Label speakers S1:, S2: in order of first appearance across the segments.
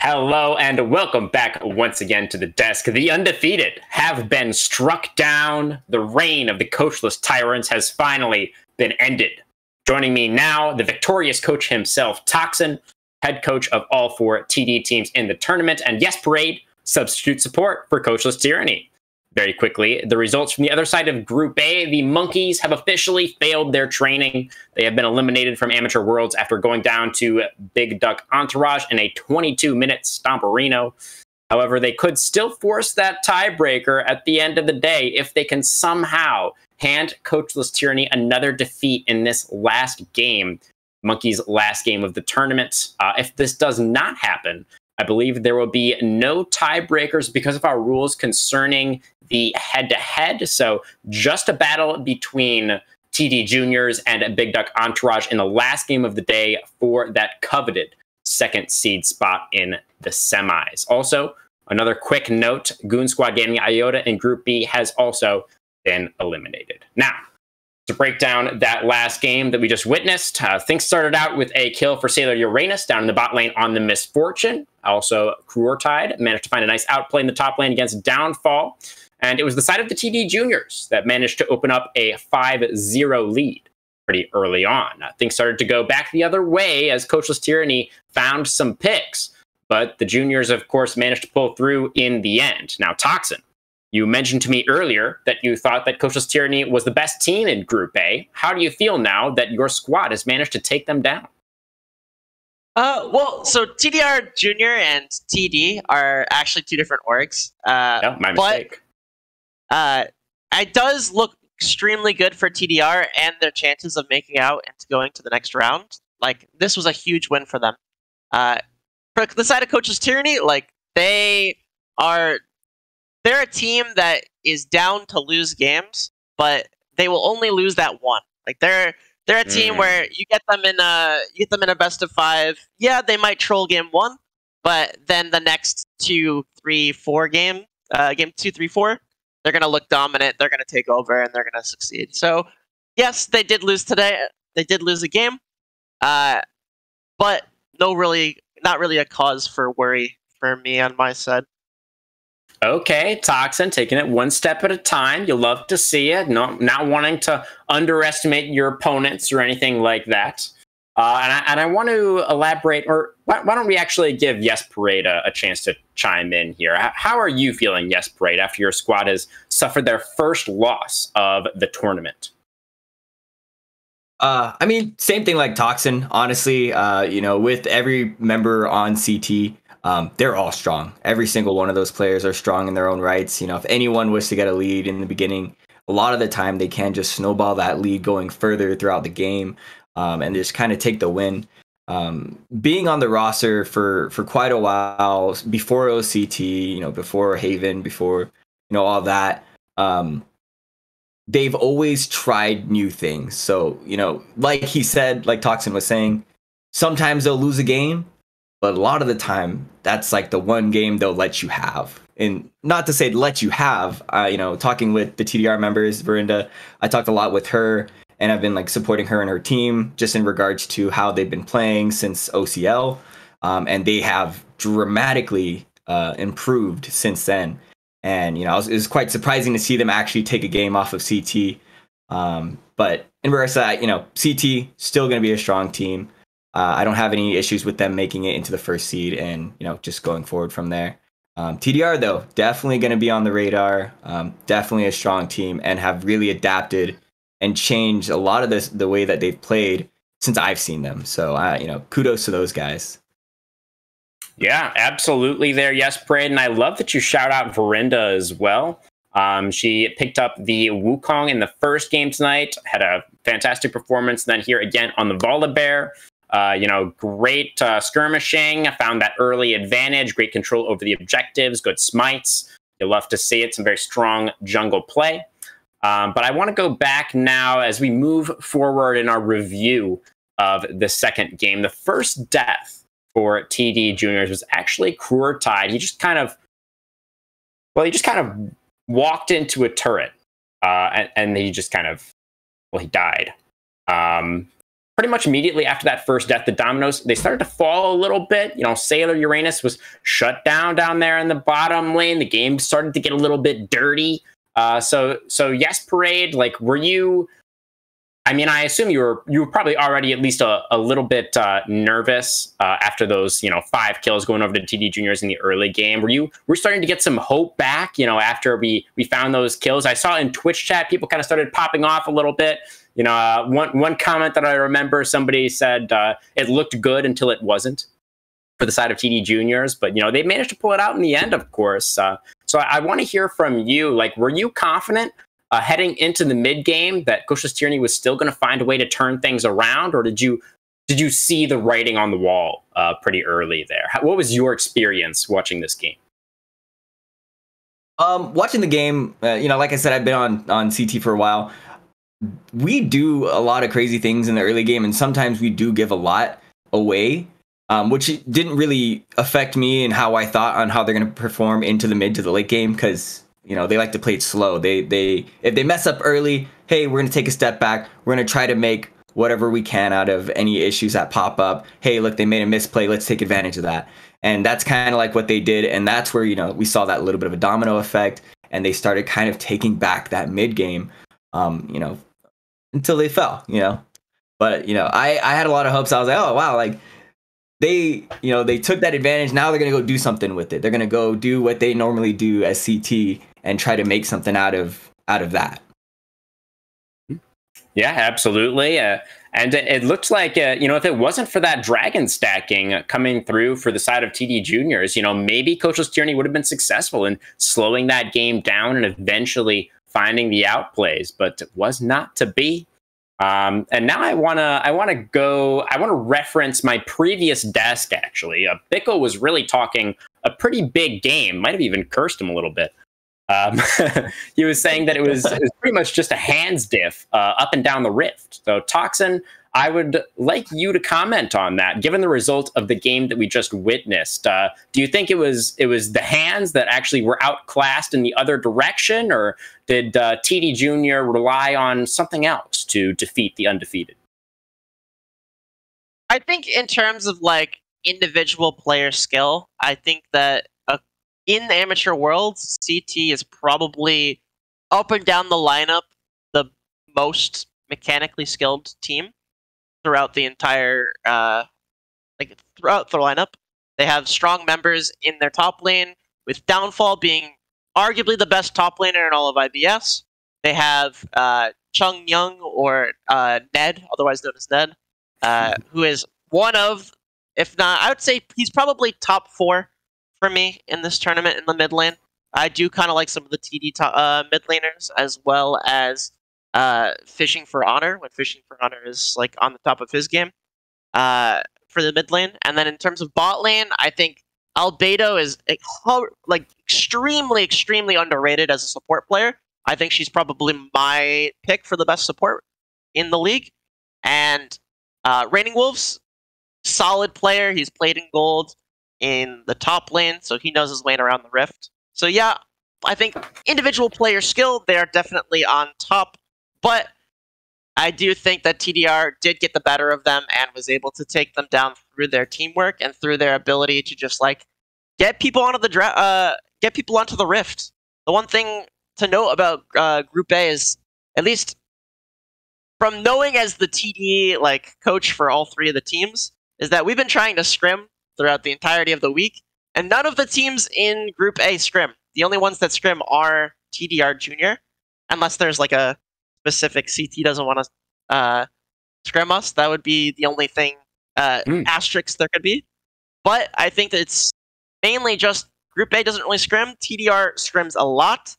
S1: Hello and welcome back once again to the desk. The undefeated have been struck down. The reign of the coachless tyrants has finally been ended. Joining me now, the victorious coach himself, Toxin, head coach of all four TD teams in the tournament, and yes, Parade, substitute support for coachless tyranny very quickly. The results from the other side of Group A the Monkeys have officially failed their training. They have been eliminated from Amateur Worlds after going down to Big Duck Entourage in a 22 minute Stomperino. However, they could still force that tiebreaker at the end of the day if they can somehow hand Coachless Tyranny another defeat in this last game, Monkey's last game of the tournament. Uh, if this does not happen, I believe there will be no tiebreakers because of our rules concerning the head to head. So just a battle between TD Juniors and a Big Duck Entourage in the last game of the day for that coveted second seed spot in the semis. Also, another quick note Goon Squad Gaming Iota in Group B has also been eliminated. Now, to break down that last game that we just witnessed. Uh, things started out with a kill for Sailor Uranus down in the bot lane on the Miss Fortune. Also, Cruortide managed to find a nice outplay in the top lane against Downfall. And it was the side of the TD Juniors that managed to open up a 5 0 lead pretty early on. Uh, things started to go back the other way as Coachless Tyranny found some picks. But the juniors, of course, managed to pull through in the end. Now, Toxin you mentioned to me earlier that you thought that Coachless Tyranny was the best team in Group A. How do you feel now that your squad has managed to take them down?
S2: Uh, well, so TDR Junior and TD are actually two different orgs. Uh,
S1: no, my mistake.
S2: But, uh, it does look extremely good for TDR and their chances of making out and going to the next round. Like this was a huge win for them. Uh, for the side of Coachless Tyranny, like they are they're a team that is down to lose games, but they will only lose that one. Like they're they're a team mm. where you get them in a you get them in a best of five. Yeah, they might troll game one, but then the next two, three, four game, uh, game two, three, four, they're gonna look dominant. They're gonna take over and they're gonna succeed. So yes, they did lose today. They did lose a game, uh, but no, really, not really a cause for worry for me on my side.
S1: Okay, Toxin, taking it one step at a time. You love to see it. Not, not wanting to underestimate your opponents or anything like that. Uh, and, I, and I want to elaborate, or why, why don't we actually give Yes Parade a, a, chance to chime in here? How are you feeling, Yes Parade, after your squad has suffered their first loss of the tournament?
S3: Uh, I mean, same thing like Toxin. Honestly, uh, you know, with every member on CT, um, they're all strong. Every single one of those players are strong in their own rights. You know, if anyone was to get a lead in the beginning, a lot of the time they can just snowball that lead going further throughout the game um, and just kind of take the win. Um, being on the roster for for quite a while before OCT, you know, before Haven, before you know all that, um, they've always tried new things. So you know, like he said, like Toxin was saying, sometimes they'll lose a game, but a lot of the time that's like the one game they'll let you have. And not to say let you have uh, you know talking with the tdr members verinda i talked a lot with her and i've been like supporting her and her team just in regards to how they've been playing since ocl um, and they have dramatically uh, improved since then. And you know it was, it was, quite surprising to see them actually take a game off of ct um, but in regards to that you know ct still going to be a strong team uh, I don't have any issues with them making it into the first seed and you know just going forward from there. Um, TDR though definitely going to be on the radar. Um, definitely a strong team and have really adapted and changed a lot of this the way that they've played since I've seen them. So uh, you know kudos to those guys.
S1: Yeah, absolutely. There, yes, Parade. And I love that you shout out Verinda as well. Um, she picked up the Wukong in the first game tonight, had a fantastic performance. Then here again on the Volibear. Uh, you know, great uh, skirmishing. Found that early advantage, great control over the objectives, good smites. You'll love to see it. Some very strong jungle play. Um, but I want to go back now as we move forward in our review of the second game. The first death for TD Juniors was actually Cruortide. He just kind of, well, he just kind of walked into a turret uh, and, and, he just kind of, well, he died. Um, pretty much immediately after that first death, the dominoes they started to fall a little bit. You know, Sailor Uranus was shut down down there in the bottom lane. The game started to get a little bit dirty. Uh, so so yes, parade. Like, were you? I mean, I assume you were you were probably already at least a, a little bit uh, nervous uh, after those you know five kills going over to TD Juniors in the early game. Were you we're starting to get some hope back? You know, after we we found those kills, I saw in Twitch chat people kind of started popping off a little bit. You know, uh, one one comment that I remember somebody said uh, it looked good until it wasn't for the side of TD Juniors, but you know they managed to pull it out in the end, of course. Uh, so I, I want to hear from you. Like, were you confident uh, heading into the mid game that Coachless Tyranny was still going to find a way to turn things around, or did you did you see the writing on the wall uh, pretty early there? How, what was your experience watching this game?
S3: Um, watching the game, uh, you know, like I said, I've been on on CT for a while. We do a lot of crazy things in the early game, and sometimes we do give a lot away, um, which didn't really affect me and how I thought on how they're going to perform into the mid to the late game because you know they like to play it slow. They they if they mess up early, hey, we're gonna take a step back. We're gonna try to make whatever we can out of any issues that pop up. Hey, look, they made a misplay. Let's take advantage of that. And that's kind of like what they did. And that's where you know we saw that little bit of a domino effect, and they started kind of taking back that mid game. Um, you know, until they fell. You know, but you know, I I had a lot of hopes. I was like, oh wow, like they you know they took that advantage now they're to go do something with it they're to go do what they normally do as ct and try to make something out of out of that.
S1: Yeah, absolutely. Uh, and it, it looks like uh, you know if it wasn't for that dragon stacking coming through for the side of TD Juniors, you know maybe Coachless Tyranny would have been successful in slowing that game down and eventually finding the outplays, but it was not to be. Um, and now I wanna I wanna go I wanna reference my previous desk actually. Uh, Bickle was really talking a pretty big game, might have even cursed him a little bit um, he was saying that it was, it was pretty much just a hands diff uh, up and down the rift. So, Toxin, I would like you to comment on that. Given the result of the game that we just witnessed, uh, do you think it was it was the hands that actually were outclassed in the other direction, or did uh, TD Junior rely on something else to defeat the undefeated?
S2: I think in terms of like individual player skill, I think that in the amateur world, CT is probably up and down the lineup the most mechanically skilled team throughout the entire uh, like throughout the lineup. They have strong members in their top lane, with Downfall being arguably the best top laner in all of IBS. They have uh, Chung Young or uh, Ned, otherwise known as Ned, uh, who is one of, if not, I would say he's probably top four for me in this tournament in the mid lane. I do kind of like some of the TD to- uh, mid laners as well as uh, fishing for honor when fishing for honor is like on the top of his game uh, for the mid lane. And then in terms of bot lane, I think Albedo is like extremely, extremely underrated as a support player. I think she's probably my pick for the best support in the league. And uh, Raining Wolves, solid player. He's played in gold in the top lane, so he knows his lane around the rift. So yeah, I think individual player skill, they are definitely on top. But I do think that TDR did get the better of them and was able to take them down through their teamwork and through their ability to just like get people onto the dra- uh, get people onto the rift. The one thing to note about uh, Group A is at least from knowing as the TD like coach for all three of the teams is that we've been trying to scrim throughout the entirety of the week. And none of the teams in Group A scrim. The only ones that scrim are TDR Junior, unless there's like a specific CT doesn't want to uh, scrim us. That would be the only thing uh, mm. asterisk there could be. But I think that it's mainly just Group A doesn't really scrim. TDR scrims a lot,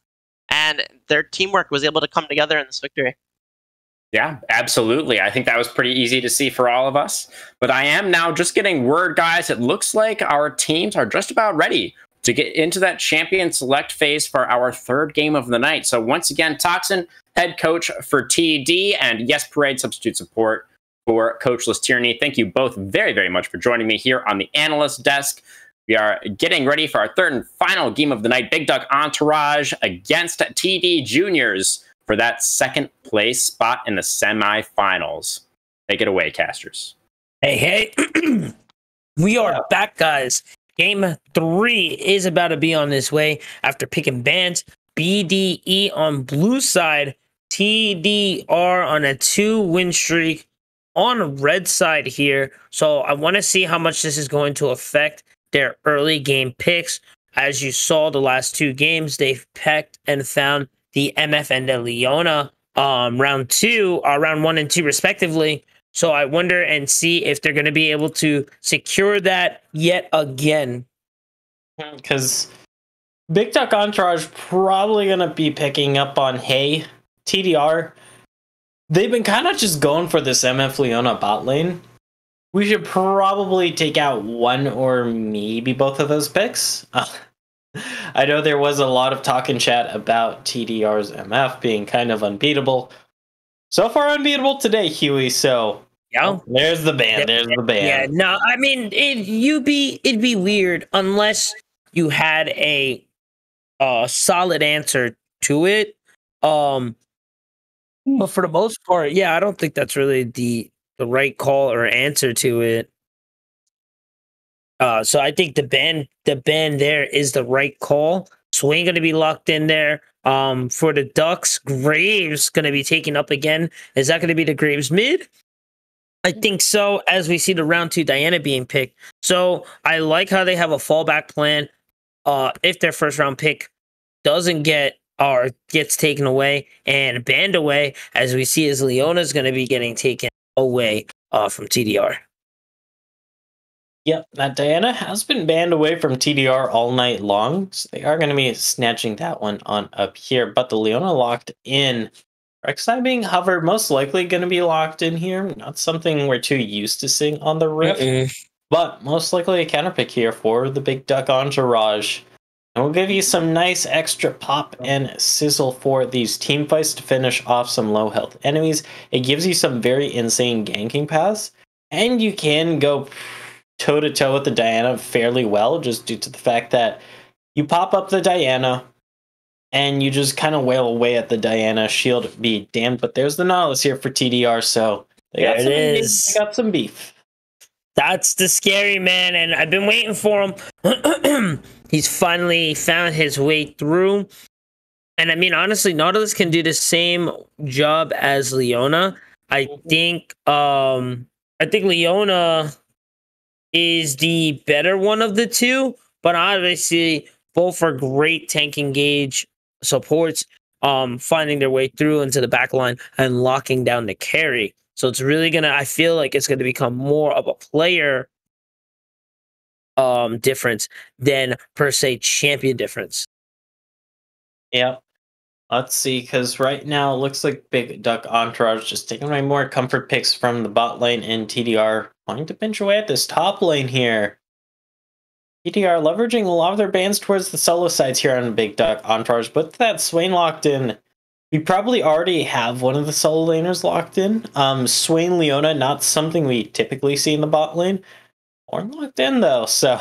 S2: and their teamwork was able to come together in this victory.
S1: Yeah, absolutely. I think that was pretty easy to see for all of us. But I am now just getting word, guys. It looks like our teams are just about ready to get into that champion select phase for our third game of the night. So once again, Toxin, head coach for TD, and Yes Parade substitute support for Coachless Tyranny. Thank you both very, very much for joining me here on the analyst desk. We are getting ready for our third and final game of the night. Big Duck Entourage against TD Juniors for that second place spot in the semifinals. Take it away, casters.
S4: Hey, hey. we are back, guys. Game three is about to be on this way after picking bands. BDE on blue side, TDR on a two win streak on red side here. So I want to see how much this is going to affect their early game picks. As you saw the last two games, they've pecked and found the MF and the Leona um, round two, uh, round one and two respectively. So I wonder and see if they're going to be able to secure that yet again.
S5: Because Big Duck Entourage probably going to be picking up on Hey, TDR. They've been kind of just going for this MF Leona bot lane. We should probably take out one or maybe both of those picks. I know there was a lot of talk in chat about TDR's MF being kind of unbeatable. So far unbeatable today, Huey. So
S4: Yeah.
S5: there's the band. There's the band.
S4: Yeah, no, I mean, it you be it'd be weird unless you had a uh solid answer to it. Um but for the most part, yeah, I don't think that's really the the right call or answer to it. Uh so I think the band the band there is the right call. Swain gonna be locked in there. Um for the Ducks, Graves gonna be taken up again. Is that gonna be the Graves mid? I think so, as we see the round two Diana being picked. So I like how they have a fallback plan. Uh, if their first round pick doesn't get or gets taken away and banned away, as we see as Leona's going to be getting taken away uh, from TDR.
S5: Yep, that Diana has been banned away from TDR all night long. So they are going to be snatching that one on up here. But the Leona locked in. Rek'Sai being hovered, most likely going to be locked in here. Not something we're too used to seeing on the Rift,
S4: Mm-mm.
S5: but most likely a counter pick here for the Big Duck Entourage. And we'll give you some nice extra pop and sizzle for these team fights to finish off some low health enemies. It gives you some very insane ganking paths, and you can go toe to toe with the Diana fairly well, just due to the fact that you pop up the Diana and you just kind of wail away at the Diana. Shield be damned, but there's the Nautilus here for TDR, so they got some beef,
S4: is.
S5: They got some beef.
S4: That's the scary man, and I've been waiting for him. He's finally found his way through. And I mean, honestly, Nautilus can do the same job as Leona. I think um I think Leona is the better one of the two, but obviously both are great tank engage supports, um, finding their way through into the back line and locking down the carry. So it's really gonna I feel like it's gonna become more of a player um difference than per se champion difference.
S5: Yep. Let's see, because right now it looks like Big Duck Entourage just taking my more comfort picks from the bot lane and TDR wanting to pinch away at this top lane here. TDR leveraging a lot of their bans towards the solo sides here on Big Duck Entourage, but that Swain locked in. We probably already have one of the solo laners locked in. Um, Swain Leona, not something we typically see in the bot lane. Ornn locked in though, so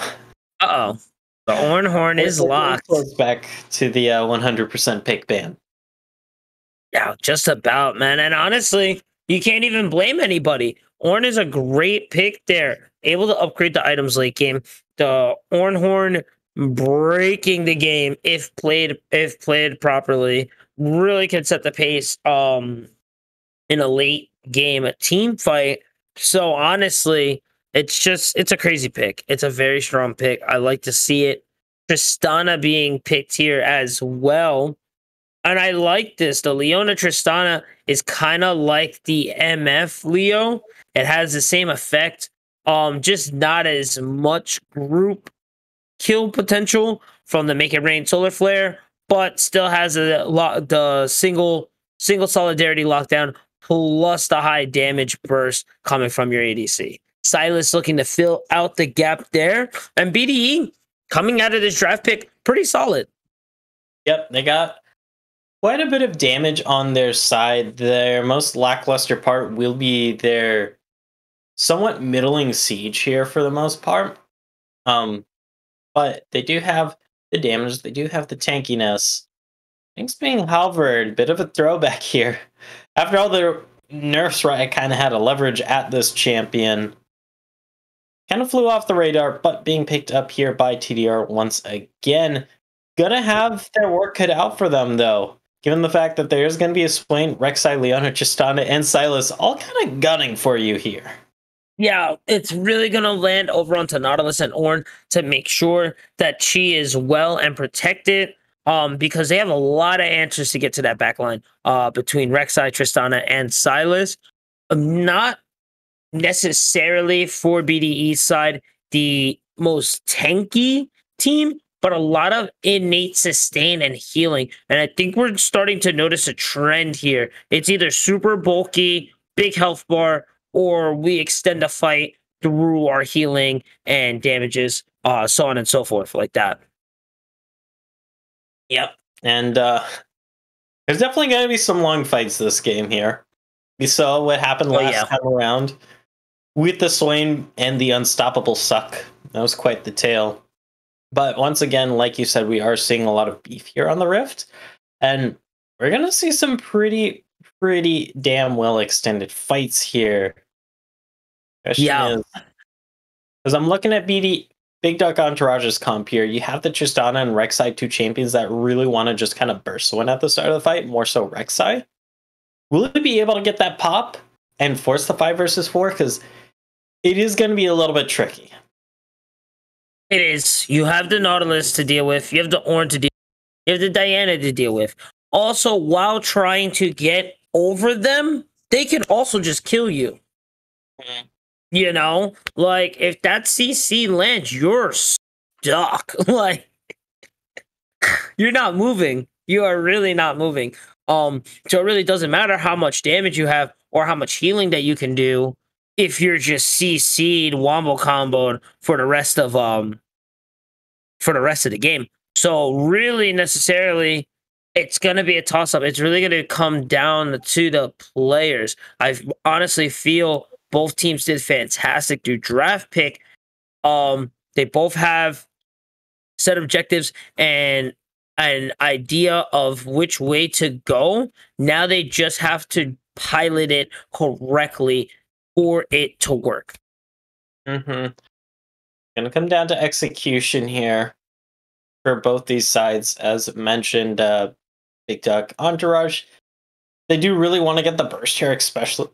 S4: Uh oh. The Orn Horn is locked.
S5: Back to the uh, 100% pick ban.
S4: Yeah, just about, man. And honestly, you can't even blame anybody. Ornn is a great pick there. Able to upgrade the items late game. The Ornhorn breaking the game if played if played properly. Really can set the pace um in a late game a team fight. So honestly, it's just it's a crazy pick. It's a very strong pick. I like to see it. Tristana being picked here as well. And I like this. The Leona Tristana is kind of like the MF Leo. It has the same effect, um, just not as much group kill potential from the Make It Rain Solar Flare, but still has a lot the single single solidarity lockdown plus the high damage burst coming from your ADC. Sylas looking to fill out the gap there, and BDE coming out of this draft pick pretty solid.
S5: Yep, they got quite a bit of damage on their side. Their most lackluster part will be their somewhat middling siege here for the most part. Um, but they do have the damage. They do have the tankiness. Things being hovered, bit of a throwback here. After all the Nerf's right kind of had a leverage at this champion. Kind of flew off the radar, but being picked up here by TDR once again. Gonna have their work cut out for them, though. Given the fact that there's going to be a Swain, Rek'Sai, Leona, Tristana, and Sylas all kind of gunning for you here.
S4: Yeah, it's really gonna land over onto Nautilus and Ornn to make sure that she is well and protected. Um, because they have a lot of answers to get to that back line uh between Rek'Sai, Tristana, and Sylas. Um, not necessarily for BDE side the most tanky team, but a lot of innate sustain and healing. And I think we're starting to notice a trend here. It's either super bulky, big health bar, or we extend a fight through our healing and damages, uh, so on and so forth, like that.
S5: Yep. And uh there's definitely gonna be some long fights this game here. We saw what happened
S4: Oh,
S5: last
S4: yeah.
S5: time around with the Swain and the unstoppable suck. That was quite the tale. But once again, like you said, we are seeing a lot of beef here on the Rift. And we're gonna see some pretty, pretty damn well extended fights here. Question
S4: Yeah.
S5: because I'm looking at BD Big Duck Entourage's comp here. You have the Tristana and Rek'Sai, two champions that really want to just kind of burst one at the start of the fight, more so Rek'Sai. Will it be able to get that pop and force the five versus four? Because it is going to be a little bit tricky.
S4: It is. You have the Nautilus to deal with. You have the Ornn to deal. with. You have the Diana to deal with. Also, while trying to get over them, they can also just kill you.
S5: Mhm.
S4: You know, like if that CC lands, you're stuck. like you're not moving. You are really not moving. Um, so it really doesn't matter how much damage you have or how much healing that you can do if you're just CC'd wombo comboed for the rest of um for the rest of the game. So really necessarily it's gonna be a toss up. It's really gonna come down to the players. I honestly feel both teams did fantastic through draft pick. Um, they both have set objectives and an idea of which way to go. Now they just have to pilot it correctly for it to work.
S5: Mm-hmm. Gonna come down to execution here for both these sides. As mentioned, uh, Big Duck Entourage, they do really want to get the burst here, especially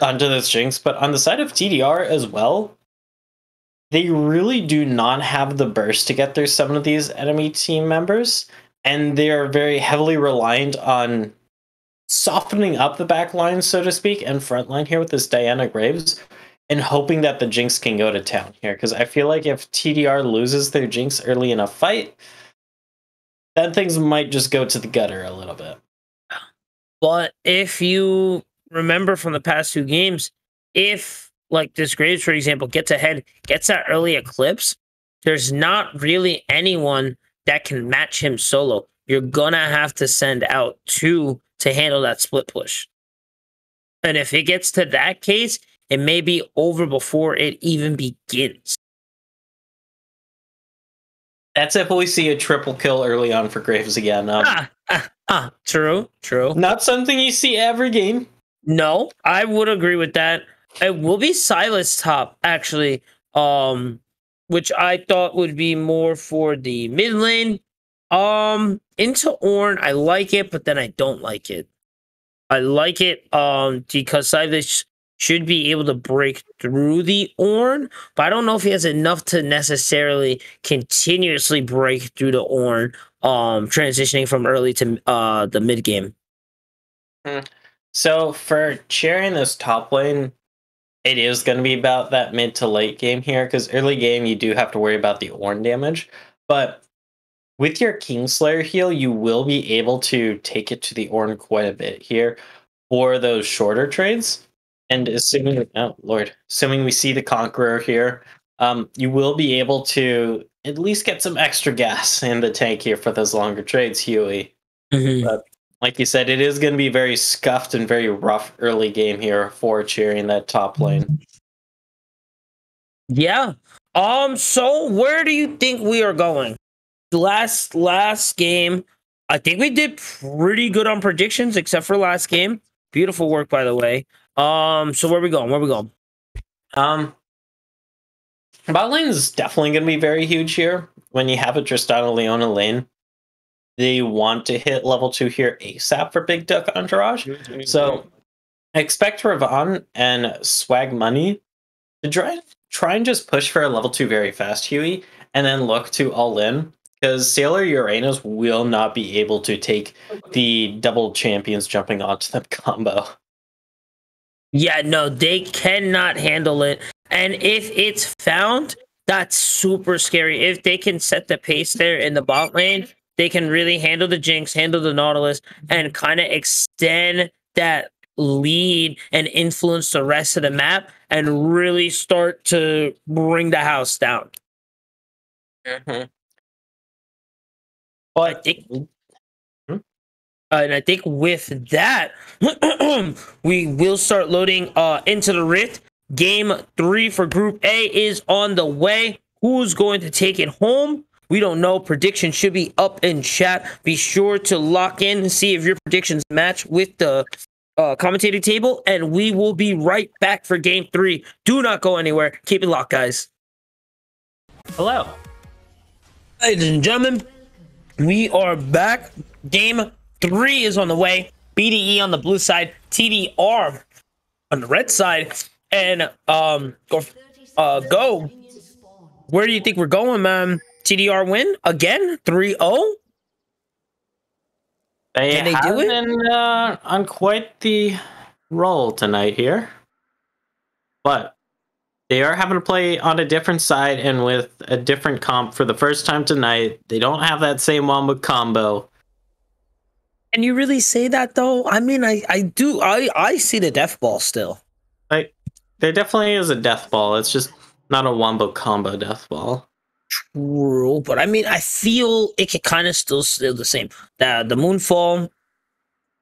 S5: onto this Jinx. But on the side of TDR as well, they really do not have the burst to get through some of these enemy team members, and they are very heavily reliant on softening up the back line, so to speak, and front line here with this Diana Graves and hoping that the Jinx can go to town here. Because I feel like if TDR loses their Jinx early in a fight, then things might just go to the gutter a little bit.
S4: But if you remember from the past two games, if like this Graves, for example, gets ahead, gets that early eclipse, there's not really anyone that can match him solo. You're gonna have to send out two to handle that split push. And if it gets to that case, it may be over before it even begins.
S5: That's if we see a triple kill early on for Graves again. Um,
S4: Ah, ah, ah, true, true.
S5: Not something you see every game.
S4: No, I would agree with that. It will be Sylas top actually, um, which I thought would be more for the mid lane. Um, into Ornn, I like it, but then I don't like it. I like it um because Sylas should be able to break through the Ornn, but I don't know if he has enough to necessarily continuously break through the Ornn. Um, transitioning from early to uh the mid game.
S5: So for cheering this top lane, it is going to be about that mid to late game here because early game you do have to worry about the Ornn damage, but with your Kingslayer heal, you will be able to take it to the Ornn quite a bit here for those shorter trades. And assuming, oh lord, assuming we see the Conqueror here, um, you will be able to at least get some extra gas in the tank here for those longer trades, Huey But like you said, it is going to be very scuffed and very rough early game here for cheering that top lane.
S4: Yeah. Um. So where do you think we are going? Last last game, I think we did pretty good on predictions, except for last game. Beautiful work, by the way. Um, so where we going? Where we going?
S5: Um, bot lane is definitely going to be very huge here. When you have a Tristana Leona lane, they want to hit level two here ASAP for Big Duck Entourage. So expect Ravon and Swag Money to try, try and just push for a level two very fast, Huey, and then look to all in. Because Sailor Uranus will not be able to take the double champions jumping onto them combo.
S4: Yeah, no, they cannot handle it. And if it's found, that's super scary. If they can set the pace there in the bot lane, they can really handle the Jinx, handle the Nautilus, and kind of extend that lead and influence the rest of the map and really start to bring the house down.
S5: Mm-hmm.
S4: Think,
S5: Hmm?
S4: And I think with that, we will start loading uh, into the Rift. Game three for Group A is on the way. Who's going to take it home? We don't know. Prediction should be up in chat. Be sure to lock in and see if your predictions match with the uh, commentating table, and we will be right back for game three. Do not go anywhere. Keep it locked, guys.
S5: Hello.
S4: Ladies and gentlemen, we are back. Game three is on the way. BDE on the blue side, TDR on the red side, and um, go, uh, go. Where do you think we're going, man? TDR win again, 3-0.
S5: They,
S4: Can they
S5: have
S4: do it?
S5: been uh, on quite the roll tonight here. But they are having to play on a different side and with a different comp for the first time tonight. They don't have that same Wombo combo.
S4: Can you really say that though? I mean, I, I do. I, I see the death ball still.
S5: Like, there definitely is a death ball. It's just not a Wombo combo death ball.
S4: True, but I mean, I feel it can kind of still still the same. The the moonfall,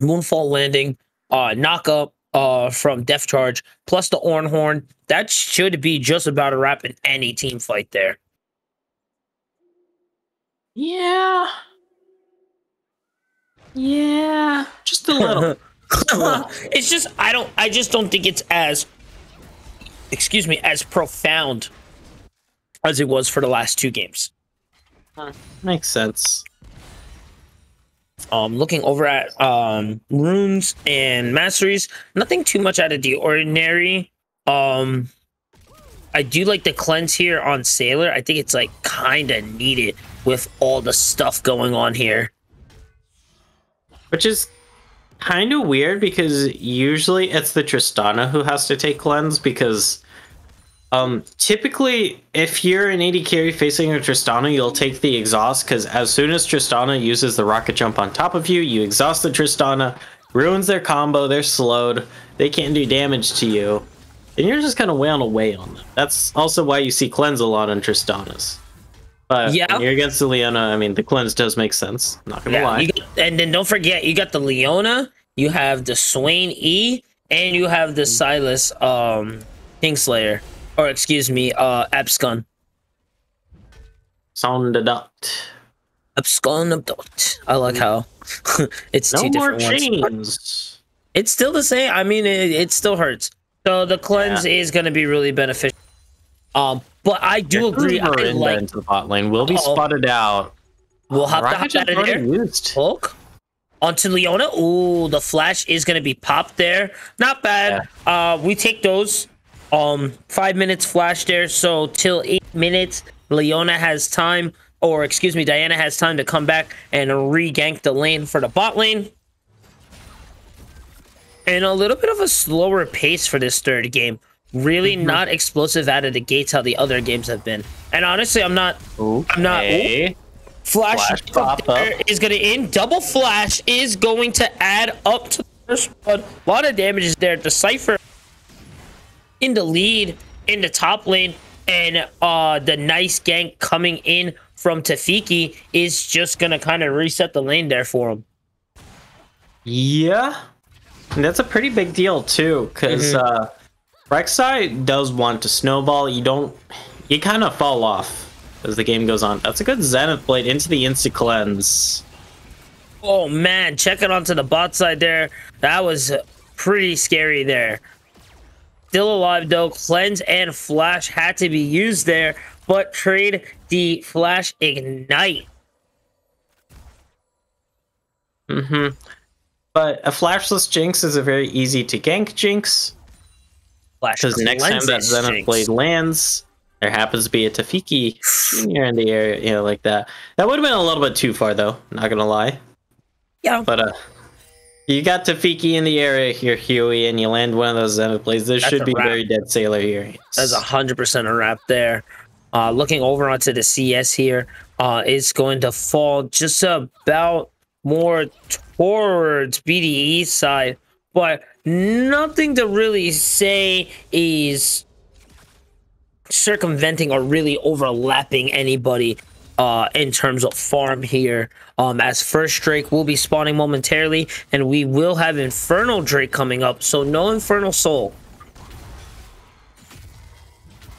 S4: moonfall landing, uh, knock up, uh, from Depth Charge plus the Ornhorn. That should be just about a wrap in any team fight there.
S5: Yeah. Yeah. Just a little.
S4: it's just I don't I just don't think it's as excuse me as profound as it was for the last two games.
S5: Makes sense.
S4: Um, looking over at um runes and masteries, nothing too much out of the ordinary. Um, I do like the cleanse here on Sailor. I think it's like kind of needed with all the stuff going on here.
S5: Which is kind of weird because usually it's the Tristana who has to take cleanse because um typically if you're an AD carry facing a Tristana, you'll take the exhaust because as soon as Tristana uses the rocket jump on top of you, you exhaust the Tristana, ruins their combo, they're slowed, they can't do damage to you. And you're just kind of wailing away on them. That's also why you see cleanse a lot on Tristanas. But
S4: Yeah.
S5: when you're against the Leona, I mean the cleanse does make sense. Not gonna lie.
S4: you got, and then don't forget you got the Leona, you have the Swain E, and you have the Sylas um Kingslayer, or excuse me, uh Abscond.
S5: Sound deduct.
S4: Abscond Abduct. I like how it's
S5: No
S4: two different ones.
S5: chains.
S4: It's still the same. I mean, it, it still hurts. So the cleanse is going to be really beneficial. Um, but I do agree. I
S5: Marinda
S4: like.
S5: into the bot lane. Will be
S4: Uh-oh.
S5: spotted out.
S4: We'll have to
S5: Rocket
S4: hop out of there.
S5: used.
S4: Hulk onto Leona. Ooh, the flash is going to be popped there. Not bad. Uh, we take those. Um, five minutes flash there. So till eight minutes, Leona has time, or excuse me, Diana has time to come back and re-gank the lane for the bot lane. And a little bit of a slower pace for this third game. Really not explosive out of the gates how the other games have been. And honestly, I'm not I'm not-
S5: Okay.
S4: Flash,
S5: Flash pop up.
S4: is going to in. Double flash is going to add up to the first one. A lot of damage is there. The Cypher in the lead in the top lane. And uh, the nice gank coming in from Tafiki is just going to kind of reset the lane there for him.
S5: Yeah. And that's a pretty big deal too, because
S4: Mm-hmm.
S5: uh Rek'Sai does want to snowball. You don't you kind of fall off as the game goes on. That's a good Zenith Blade into the insta cleanse.
S4: Oh man, checking onto the bot side there. That was pretty scary there. Still alive though. Cleanse and Flash had to be used there, but trade the Flash Ignite.
S5: Mm-hmm. But a flashless Jinx is a very easy to gank Jinx. Because next time that Zenith Blade lands, there happens to be a Tafiki Jr. in the area, you know, like that. That would have been a little bit too far, though. Not gonna lie.
S4: Yeah.
S5: But uh, you got Tafiki in the area here, Huey, and you land one of those Zenith Blades. This
S4: That's
S5: should be
S4: wrap.
S5: very dead sailor here.
S4: That's a hundred percent a wrap there. Uh, looking over onto the CS here, uh, it's going to fall just about more towards BDE side, but nothing to really say is circumventing or really overlapping anybody uh, in terms of farm here. Um, as first Drake will be spawning momentarily, and we will have Infernal Drake coming up, so no Infernal Soul.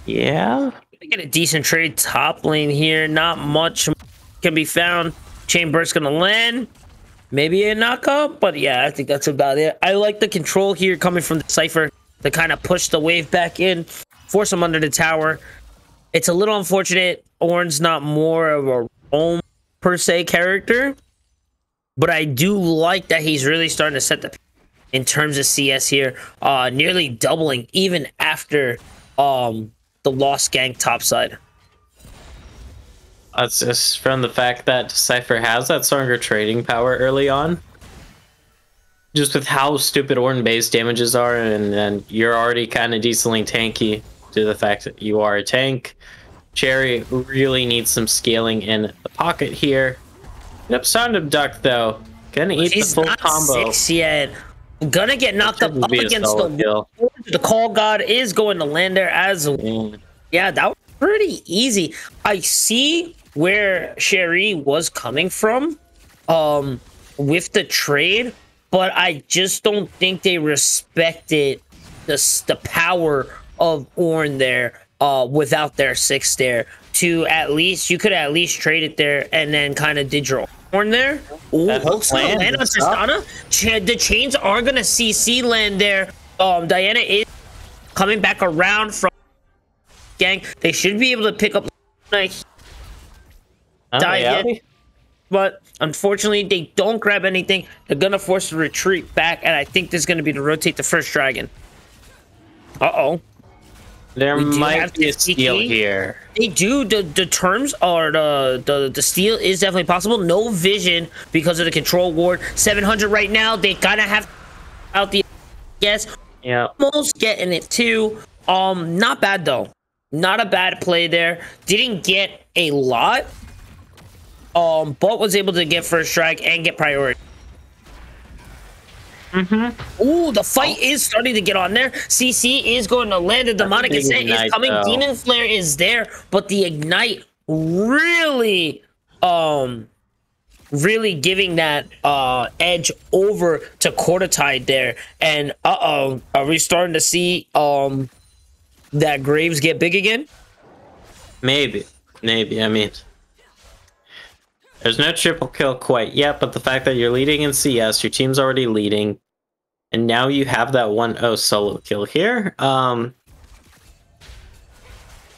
S5: Yeah.
S4: We get a decent trade top lane here. Not much can be found. Chain burst gonna land. Maybe a knockup, but yeah, I think that's about it. I like the control here coming from the Cypher to kind of push the wave back in, force him under the tower. It's a little unfortunate. Ornn's not more of a roam per se character, but I do like that he's really starting to set the in terms of CS here, uh, nearly doubling even after um the lost gank topside.
S5: That's just from the fact that Cypher has that stronger trading power early on. Just with how stupid Ornn base damages are, and then you're already kind of decently tanky due to the fact that you are a tank. Cherry really needs some scaling in the pocket here. Yep, Sound Abduct though. Gonna eat the
S4: He's
S5: full
S4: not
S5: combo.
S4: six yet. Gonna get knocked up, up against the
S5: kill.
S4: wall. The call god is going to land there as
S5: Mm.
S4: yeah, that was pretty easy. I see where Sherry was coming from, um, with the trade, but I just don't think they respected the the power of Ornn there, uh, without their six there. To at least you could at least trade it there and then kind of did your Ornn there. Ooh, hooks
S5: land
S4: on
S5: is.
S4: Tristana. Ch- the chains are gonna CC land there. Um, Diana is coming back around from gang. They should be able to pick up Die
S5: yeah.
S4: hit. but unfortunately they don't grab anything. They're gonna force the retreat back, and I think there's gonna be to rotate the first dragon. Uh oh.
S5: There
S4: We
S5: might
S4: have
S5: be a steal here.
S4: They do the the terms are the the the steal is definitely possible. No vision because of the control ward. 700 right now. They gotta have out the yes
S5: Yeah.
S4: almost getting it too. Um, not bad though. Not a bad play there. Didn't get a lot. Um, but was able to get first strike and get priority. Mm-hmm. Ooh, the fight is starting to get on there. CC is going to land. The demonic ascent is coming.
S5: though.
S4: Demon flare is there, but the ignite really, um, really giving that uh edge over to Cruortide there. And uh oh, are we starting to see um that Graves get big again?
S5: Maybe. Maybe. I mean, there's no triple kill quite yet, but the fact that you're leading in CS, your team's already leading, and now you have that 1-0 solo kill here. Um,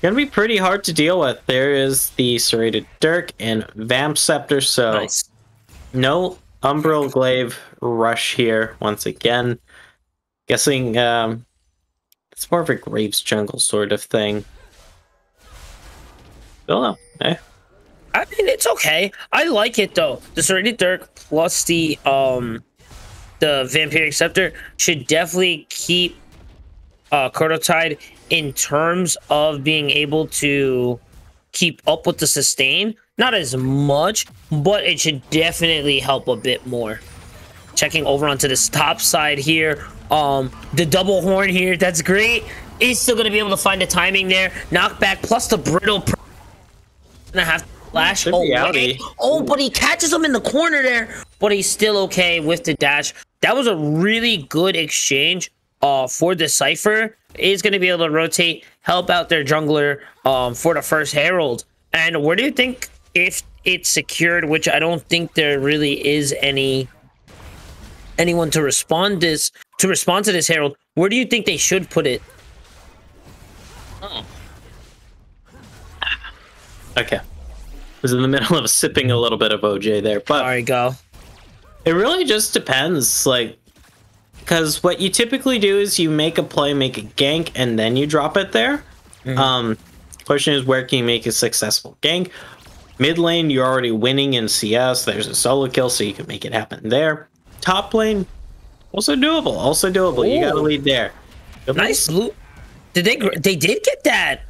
S5: gonna be pretty hard to deal with. There is the Serrated Dirk and Vamp Scepter, so
S4: Nice.
S5: no Umbral Glaive rush here once again. Guessing um, it's more of a Graves jungle sort of thing. Don't know. Eh?
S4: I mean, it's okay. I like it though. The Serrated Dirk plus the um the Vampiric Scepter should definitely keep uh Cruortide in terms of being able to keep up with the sustain. Not as much, but it should definitely help a bit more. Checking over onto this top side here. Um, the double horn here, that's great. Is still gonna be able to find the timing there. Knockback plus the brittle. Gonna have to flash away. Oh, but he catches him in the corner there. But he's still okay with the dash. That was a really good exchange. Uh, for the cipher is going to be able to rotate, help out their jungler. Um, for the first herald. And where do you think if it's secured? Which I don't think there really is any anyone to respond this to respond to this Herald, where do you think they should put it?
S5: Okay. Was in the middle of sipping a little bit of OJ there, but
S4: right, go.
S5: It really just depends, like, because what you typically do is you make a play, make a gank, and then you drop it there. Um, question is, where can you make a successful gank? Mid lane, you're already winning in CS. There's a solo kill, so you can make it happen there. Top lane, also doable, also doable. You got to lead there. Good
S4: Nice blue. Did they? They did get that.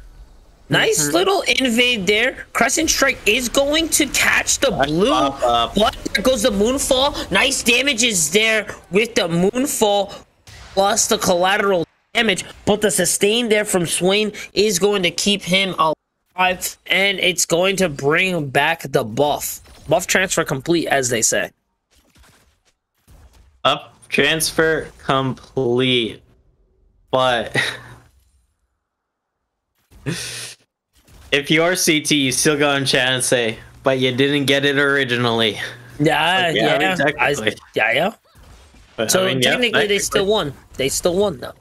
S4: Nice little invade there. Crescent Strike is going to catch the blue. But there goes the Moonfall. Nice damage is there with the Moonfall plus the collateral damage. But the sustain there from Swain is going to keep him alive. And it's going to bring back the buff. Buff transfer complete, as they say.
S5: Up transfer complete. But if you're CT, you still go in chat and say, but you didn't get it originally.
S4: Yeah,
S5: Like, yeah, I mean,
S4: yeah. I- yeah, yeah.
S5: But,
S4: So
S5: I mean, yeah,
S4: technically, they still won. They still won though.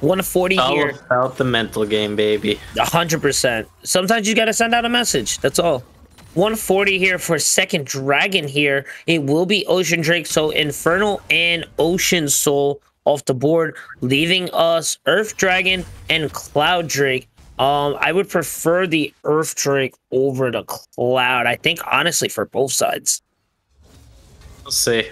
S4: 140
S5: all
S4: here,
S5: about the mental game, baby.
S4: 100%. Sometimes you gotta send out a message. That's all. 140 here for second dragon here. It will be Ocean Drake, so Infernal and Ocean Soul off the board, leaving us Earth Dragon and Cloud Drake. Um, I would prefer the Earth Drake over the Cloud. I think honestly for both sides.
S5: We'll see.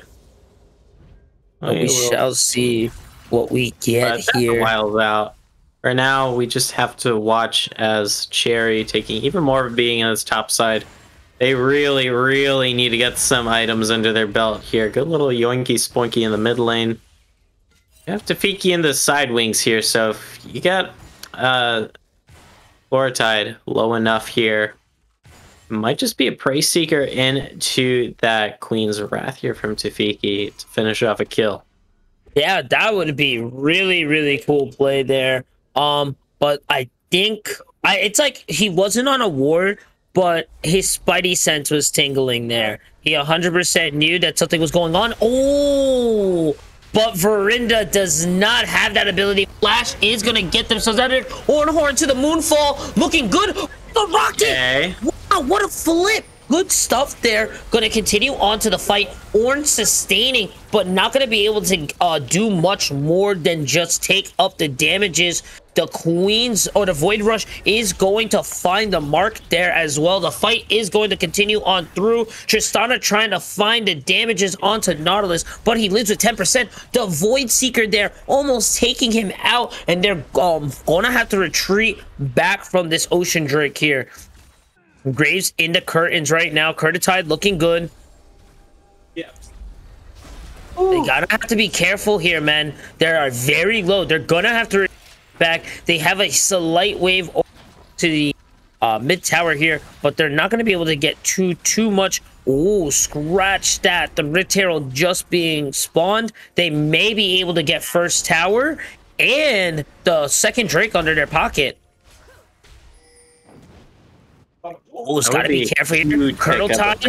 S4: But we shall see what we get
S5: a
S4: here.
S5: while out. Right now, we just have to watch as Cherry taking even more of being on his top side. They really, really need to get some items under their belt here. Good little yoinky spoinky in the mid lane. You have Tafiki in the side wings here, so if you got uh Floratide low enough here. Might just be a prey seeker into that Queen's Wrath here from Tafiki to finish off a kill.
S4: Yeah, that would be really, really cool play there. Um, but I think I it's like he wasn't on a ward, but his spidey sense was tingling there. He 100% knew that something was going on. Oh, but Verinda does not have that ability. Flash is gonna get themselves out of it. Horn to the moonfall, looking good. The rocket.
S5: Okay.
S4: Wow, what a flip! Good stuff there. Going to continue on to the fight. Ornn sustaining, but not going to be able to uh, do much more than just take up the damages. The Queens or the Void Rush is going to find the mark there as well. The fight is going to continue on through. Tristana trying to find the damages onto Nautilus, but he lives with 10%. The Void Seeker there almost taking him out, and they're um, going to have to retreat back from this Ocean Drake here. Graves in the curtains right now. Cruortide looking good.
S5: Yeah.
S4: They gotta have to be careful here, man. They are very low. They're gonna have to back. They have a slight wave to the uh, mid tower here, but they're not gonna be able to get too too much. Ooh, scratch that. The Rift Herald just being spawned. They may be able to get first tower and the second Drake under their pocket. Oh, it's gotta be
S5: be
S4: careful here. Colonel Todd.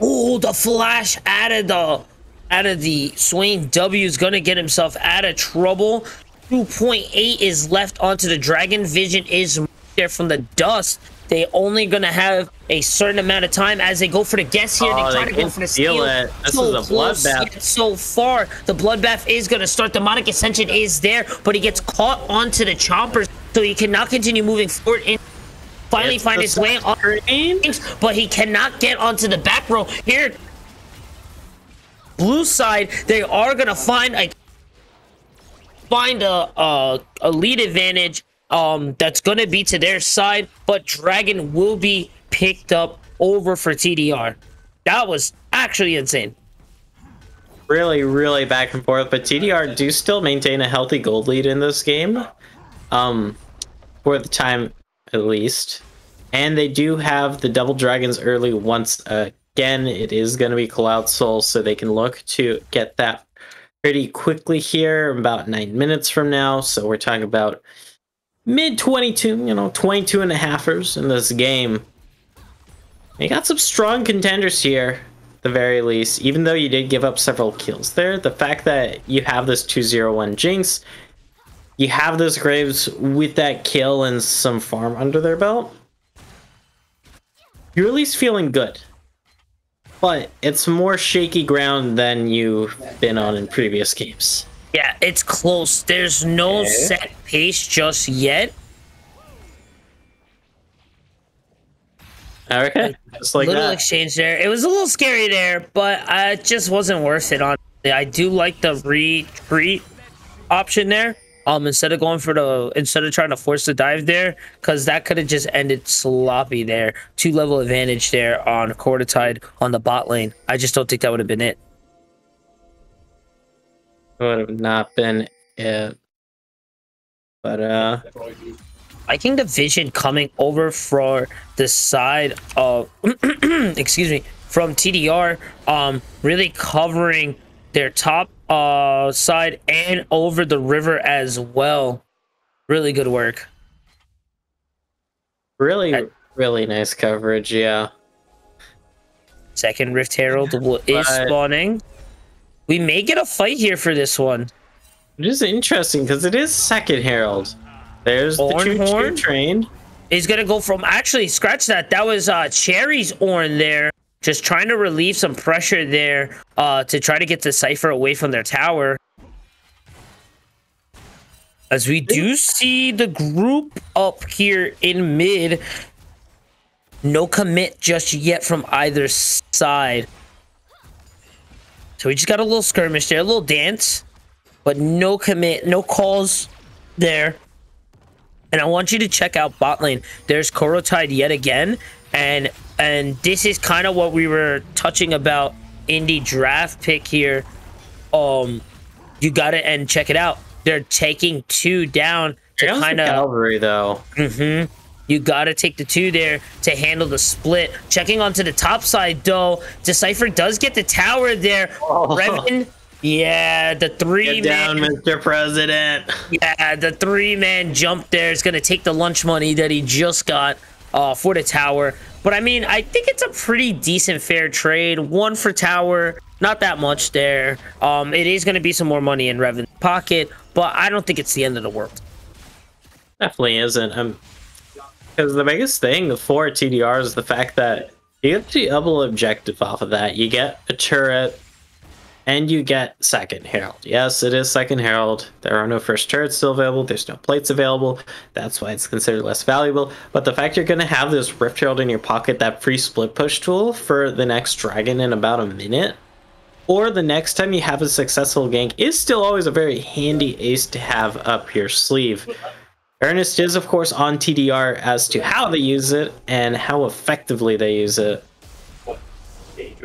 S4: Oh, the flash out of the out of the Swain W is gonna get himself out of trouble. 2.8 is left onto the Dragon Vision is there from the dust. They only gonna have a certain amount of time as they go for the guess here.
S5: Oh,
S4: they try
S5: they
S4: to go for the
S5: steal it. This
S4: so
S5: is a bloodbath.
S4: So far, the bloodbath is gonna start. The Demonic Ascension is there, but he gets caught onto the chompers, so he cannot continue moving forward. And finally,
S5: It's
S4: find his way on but he cannot get onto the back row. Here, blue side, they are gonna find a find a a, a lead advantage um that's gonna be to their side, but Dragon will be picked up over for TDR. That was actually insane.
S5: really, really back and forth. But TDR do still maintain a healthy gold lead in this game, um, for the time at least. And they do have the double dragons early. Once again, it is going to be Cloud Soul, so they can look to get that pretty quickly here, about nine minutes from now. So we're talking about mid 22, you know, 22 and a halfers in this game. You got some strong contenders here. the very least, even though you did give up several kills there, the fact that you have this 201 Jinx, you have those Graves with that kill and some farm under their belt, you're at least feeling good. But it's more shaky ground than you've been on in previous games.
S4: Yeah, it's close. There's no
S5: Okay.
S4: set pace just yet.
S5: Okay, just like
S4: little
S5: that.
S4: exchange there. It was a little scary there, but uh, it just wasn't worth it. Honestly, I do like the retreat option there. Um, instead of going for the instead of trying to force the dive there, because that could have just ended sloppy there. Two level advantage there on Cruortide on the bot lane. I just don't think that would have been it.
S5: would have not been it. But uh
S4: liking the vision coming over for the side of excuse me from TDR um really covering their top uh side and over the river as well. Really good work.
S5: Really
S4: I-
S5: really nice coverage, yeah.
S4: second rift herald is spawning. We may get a fight here for this one.
S5: It is interesting because it is second Herald. There's the choo choo train.
S4: is gonna go from actually scratch that. That was uh cherry's Ornn there just trying to relieve some pressure there uh to try to get the cipher away from their tower. As we do see the group up here in mid no commit just yet from either side. So we just got a little skirmish there a little dance but no commit no calls there. And I want you to check out bot lane. There's Cruortide yet again, and and this is kind of what we were touching about in the draft pick here. Um, you got it, and check it out. They're taking two down to
S5: Here comes the
S4: kind of.
S5: Calvary though.
S4: Mm-hmm. You got to take the two there to handle the split. Checking onto the top side, though, Decipher does get the tower there.
S5: Oh.
S4: Revan, yeah, the three
S5: Get down, Mr. President.
S4: yeah, the three man jump there is going to take the lunch money that he just got uh, for the tower. But I mean, I think it's a pretty decent fair trade. One for tower, not that much there. Um, it is going to be some more money in Revan's pocket, but I don't think it's the end of the world.
S5: Definitely isn't. Um, because the biggest thing for TDR is the fact that you get the double objective off of that. You get a turret, and you get second herald. Yes, it is second herald. There are no first turrets still available. There's no plates available. That's why it's considered less valuable. But the fact you're going to have this rift herald in your pocket, that free split push tool for the next dragon in about a minute, or the next time you have a successful gank, is still always a very handy ace to have up your sleeve. Ernest is, of course, on TDR as to how they use it and how effectively they use it.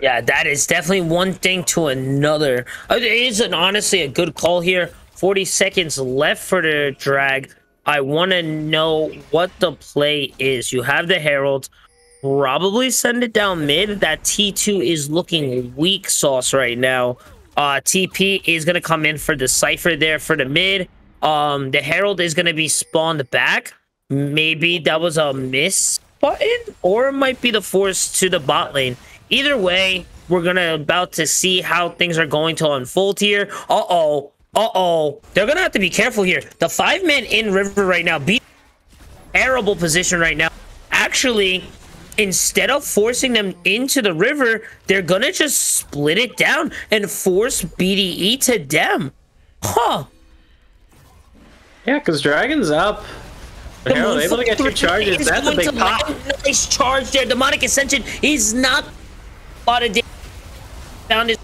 S4: Yeah, that is definitely one thing to another. It is an honestly a good call here. 40 seconds left for the drag. I want to know what the play is. You have the Herald. Probably send it down mid. That T2 is looking weak sauce right now. Uh, TP is going to come in for the Cypher there for the mid. Um, the Herald is going to be spawned back. Maybe that was a miss button, or it might be the force to the bot lane. Either way, we're gonna about to see how things are going to unfold here. Uh oh, uh oh. They're gonna have to be careful here. The five men in river right now, be terrible position right now. Actually, instead of forcing them into the river, they're gonna just split it down and force BDE to them. Huh.
S5: Yeah, because Dragon's up.
S4: The move
S5: able to get two charges. That's a big pop.
S4: Nice charge there. Demonic Ascension is not lot of damage. Found his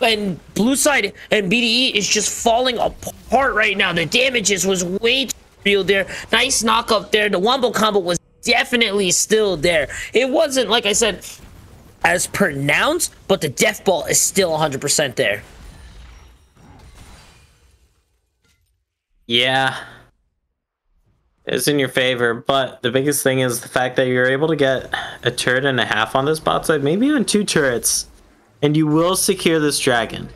S4: and blue side and BDE is just falling apart right now. The damages was way too real there. Nice knock up there. The wombo combo was definitely still there. It wasn't like I said as pronounced, but the death ball is still 100% there.
S5: Yeah. It's in your favor, but the biggest thing is the fact that you're able to get a turret and a half on this bot side, maybe even two turrets, and you will secure this dragon.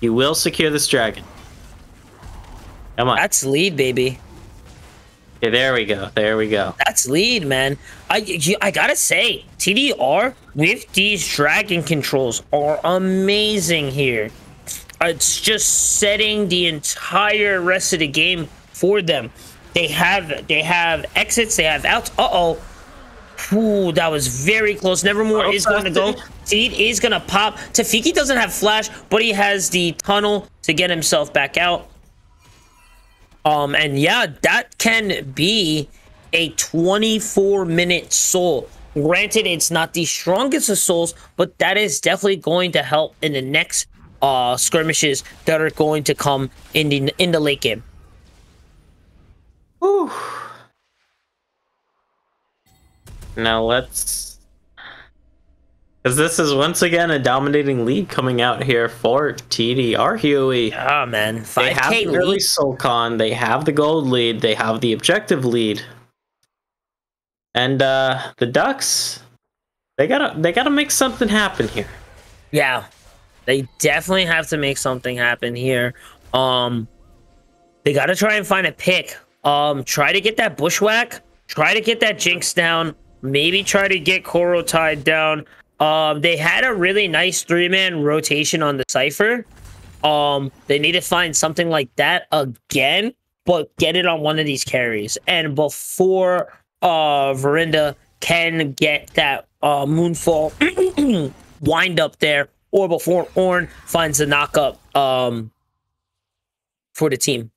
S5: You will secure this dragon. Come on.
S4: That's lead, baby.
S5: Okay, there we go. There we go.
S4: That's lead, man. I you- I gotta say, TDR with these dragon controls are amazing here. It's just setting the entire rest of the game for them. They have they have exits, they have outs. Uh oh. Ooh, that was very close. Nevermore
S5: Oh,
S4: is going to go. Seed is going to pop. Tafiki doesn't have flash, but he has the tunnel to get himself back out. Um, and yeah, that can be a 24 minute soul. Granted, it's not the strongest of souls, but that is definitely going to help in the next uh skirmishes that are going to come in the in the late game.
S5: Now let's. Because this is once again a dominating lead coming out here for TDR Huey.
S4: Ah man,
S5: They have
S4: 5k
S5: the early. Solcon, they have the gold lead, they have the objective lead. And uh the Ducks, they gotta they gotta make something happen here.
S4: Yeah, they definitely have to make something happen here. Um, they got to try and find a pick. Um, try to get that bushwhack. Try to get that jinx down. Maybe try to get Cruortide down. Um, they had a really nice three man rotation on the cipher. Um, they need to find something like that again, but get it on one of these carries. And before uh Verinda can get that uh moonfall wind up there, or before Ornn finds the knock up um for the team.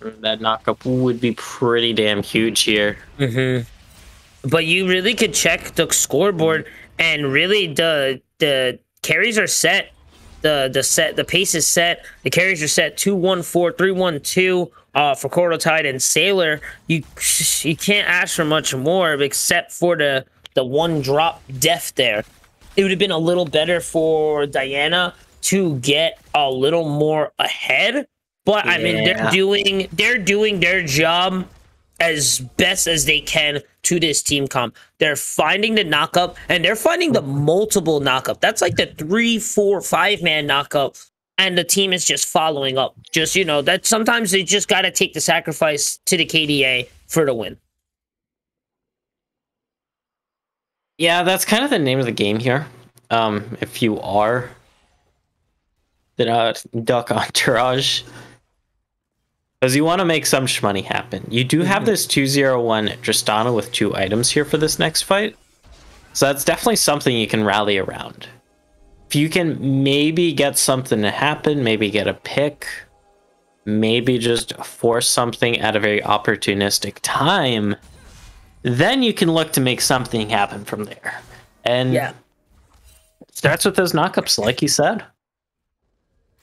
S5: That knockup would be pretty damn huge here.
S4: hmm But you really could check the scoreboard, and really the the carries are set. The the set the pace is set. The carries are set two one four three one two. Uh, for Tide and Sailor, you you can't ask for much more except for the the one drop death there. It would have been a little better for Diana to get a little more ahead. But I mean, they're doing they're doing their job as best as they can to this team comp. They're finding the knockup and they're finding the multiple knockup. That's like the three, four, five man knockup. And the team is just following up. Just, you know, that sometimes they just got to take the sacrifice to the KDA for the win.
S5: Yeah, that's kind of the name of the game here. Um, if you are the uh, Duck Entourage, because you want to make some money happen. You do have mm-hmm. this 201 Tristana with two items here for this next fight. So that's definitely something you can rally around. If you can maybe get something to happen, maybe get a pick, maybe just force something at a very opportunistic time, then you can look to make something happen from there. And
S4: Yeah.
S5: starts with those knockups, like you said.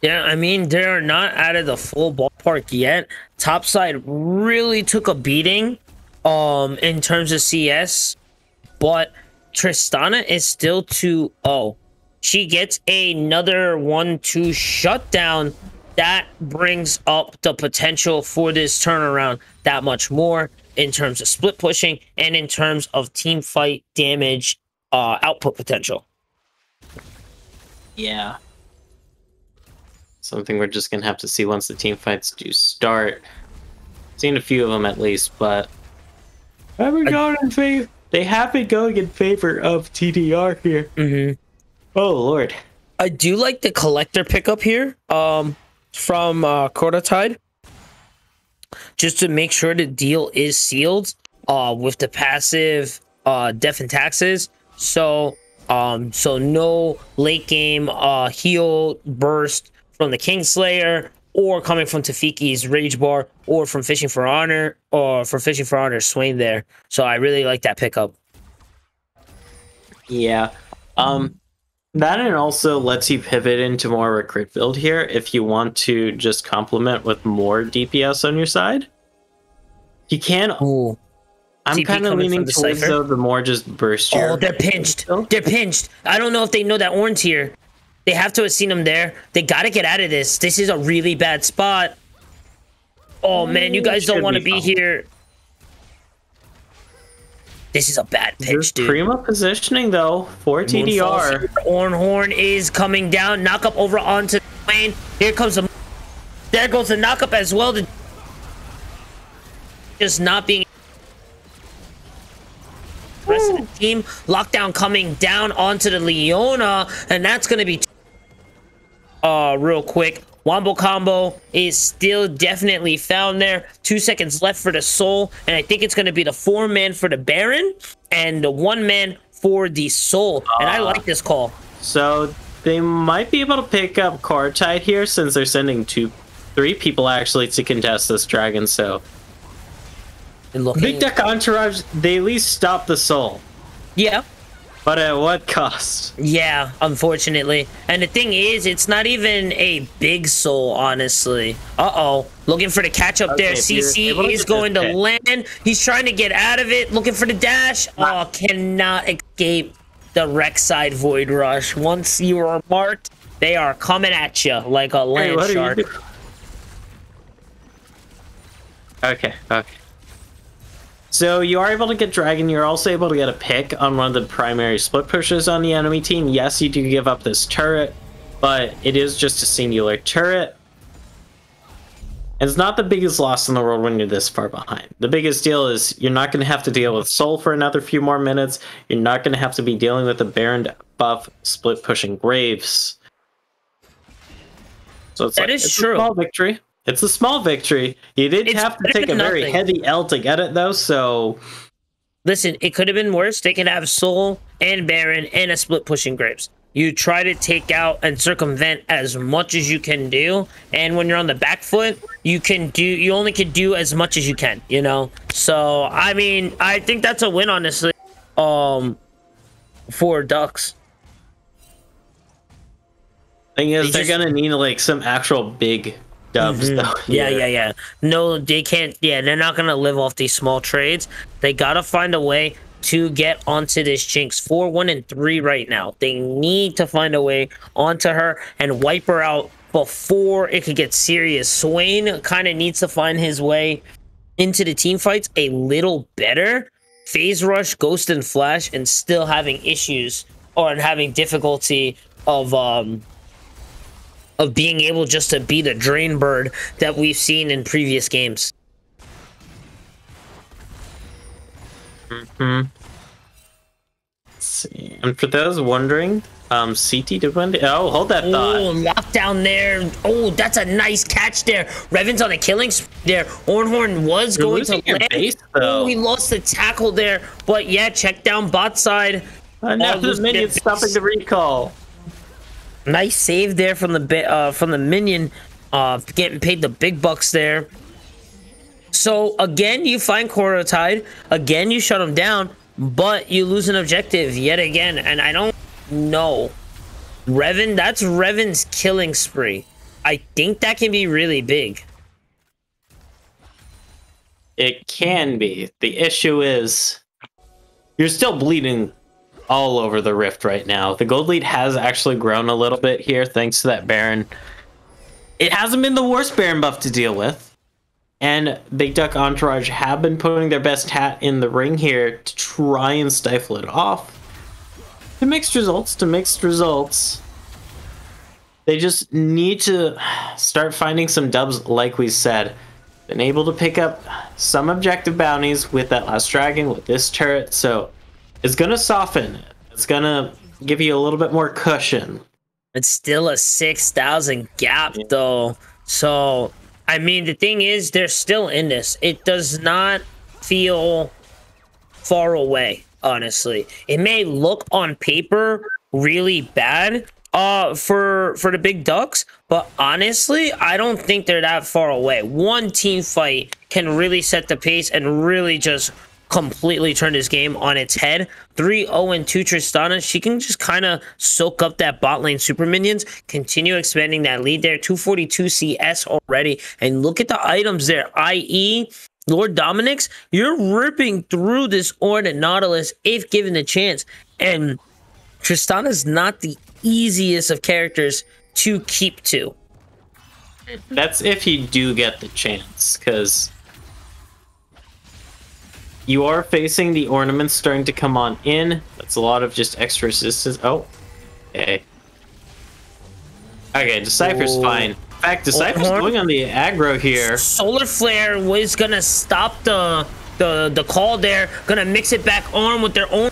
S4: Yeah, I mean, they're not out of the full ballpark yet. Topside really took a beating um in terms of CS, but Tristana is still 2-0. She gets another 1-2 shutdown. That brings up the potential for this turnaround that much more in terms of split pushing and in terms of team fight damage uh output potential.
S5: Yeah. Something we're just gonna have to see once the team fights do start. Seen a few of them at least, but haven't gone in favor. They have been going in favor of TDR here.
S4: Mhm.
S5: Oh lord.
S4: I do like the collector pickup here um, from uh, Tide, just to make sure the deal is sealed uh, with the passive uh, death and taxes. So, um, so no late game uh, heal burst from the Kingslayer or coming from Tafiki's Rage Bar or from Fishing for Honor or from Fishing for Honor Swain there. So I really like that pickup.
S5: Yeah. Um that and also lets you pivot into more recruit build here if you want to just complement with more DPS on your side. You can
S4: Ooh.
S5: I'm kind of leaning
S4: the
S5: towards though the more just burst your
S4: Oh, they're pinched.
S5: Oh.
S4: They're pinched. I don't know if they know that Orange here. They have to have seen him there. They got to get out of this. This is a really bad spot. Oh man, you guys don't want to
S5: be
S4: be here. This is a bad
S5: There's
S4: pitch, dude.
S5: prima positioning though for TDR.
S4: Ornhorn is coming down. Knock up over onto Wayne. Here comes the There goes the knockup as well. The just not being rest of the team. Lockdown coming down onto the Leona, and that's going to be uh real quick. Wombo combo is still definitely found there. Two seconds left for the soul, and I think it's going to be the four man for the Baron and the one man for the soul. And I like this call.
S5: So they might be able to pick up Cruortide here since they're sending two, three people actually to contest this dragon. So
S4: looking,
S5: Big Duck Entourage, they at least stop the soul,
S4: yeah,
S5: but at what cost?
S4: Yeah, unfortunately. And the thing is, it's not even a big soul, honestly. Uh oh. Looking for the catch up there.
S5: Okay, if you're
S4: CC
S5: able to
S4: is going to
S5: hit.
S4: land. He's trying to get out of it. Looking for the dash. Oh, cannot escape the wreck Rek'Sai's Void Rush. Once you are marked, they are coming at you like a
S5: Hey,
S4: land
S5: what are you
S4: shark.
S5: doing? Okay, okay. So you are able to get Dragon. You're also able to get a pick on one of the primary split pushes on the enemy team. Yes, you do give up this turret, but it is just a singular turret. And It's not the biggest loss in the world when you're this far behind. The biggest deal is you're not going to have to deal with Soul for another few more minutes. You're not going to have to be dealing with the Baron buff split pushing Graves. So it's
S4: That
S5: like,
S4: is
S5: it's
S4: true.
S5: a small victory. It's a small victory. You did
S4: It's
S5: have to take a very
S4: nothing.
S5: heavy L to get it though, so
S4: Listen, it could have been worse. They could have Soul and Baron and a split pushing Graves. You try to take out and circumvent as much as you can do, and when you're on the back foot, you can do. You only can do as much as you can. You know. So I mean, I think that's a win, honestly. Um, for Ducks.
S5: thing is
S4: they
S5: are
S4: just-
S5: gonna need like some actual big dubs.
S4: Mm-hmm. Yeah, yeah, yeah. No, they can't. Yeah, they're not gonna live off these small trades. They gotta find a way to get onto this Jinx. Four, one, and three right now. They need to find a way onto her and wipe her out before it could get serious. Swain kind of needs to find his way into the team fights a little better. Phase Rush, Ghost, and Flash, and still having issues or having difficulty of um of being able just to be the drain bird that we've seen in previous games.
S5: Let's see. And for those wondering, um CT win. Oh, hold that
S4: Oh,
S5: thought.
S4: lockdown there. Oh, that's a nice catch there. Revan's on a killing there. Ornhorn was
S5: You're
S4: going to land.
S5: base, though.
S4: Oh, he lost the tackle there. But yeah, check down bot side.
S5: Uh, now
S4: Oh,
S5: the
S4: losing
S5: minion stopping the recall.
S4: Nice save there from the uh, from the minion, uh, getting paid the big bucks there. So again, you find Cruortide. Again, you shut him down, but you lose an objective yet again. And I don't know, Revan. That's Revan's killing spree. I think that can be really big.
S5: It can be. The issue is you're still bleeding all over the rift right now. The gold lead has actually grown a little bit here thanks to that Baron. It hasn't been the worst Baron buff to deal with. And Big Duck Entourage have been putting their best hat in the ring here to try and stifle it off. To mixed results, to mixed results. They just need to start finding some dubs, like we said been able to pick up some objective bounties with that last dragon with this turret so it's gonna soften it. it's gonna give you a little bit more cushion
S4: It's still a 6,000 gap, though. So, I mean, the thing is, they're still in this. It does not feel far away, honestly. It may look on paper really bad uh for for the big ducks but honestly i don't think they're that far away one team fight can really set the pace and really just completely turned this game on its head. 3 0 2 Tristana, she can just kind of soak up that bot lane super minions, continue expanding that lead there. 242 CS already. And look at the items there, i.e., Lord Dominik's, you're ripping through this Ord and Nautilus if given the chance. And Tristana's not the easiest of characters to keep to.
S5: That's if you do get the chance, because you are facing the ornaments starting to come on in. That's a lot of just extra resistance. Oh, okay. Okay, Decipher's
S4: Ooh.
S5: fine. In fact, Disciples
S4: Ornhorn? Uh-huh.
S5: going on the aggro here.
S4: Solar Flare was gonna stop the the the call there, gonna mix it back on with their own.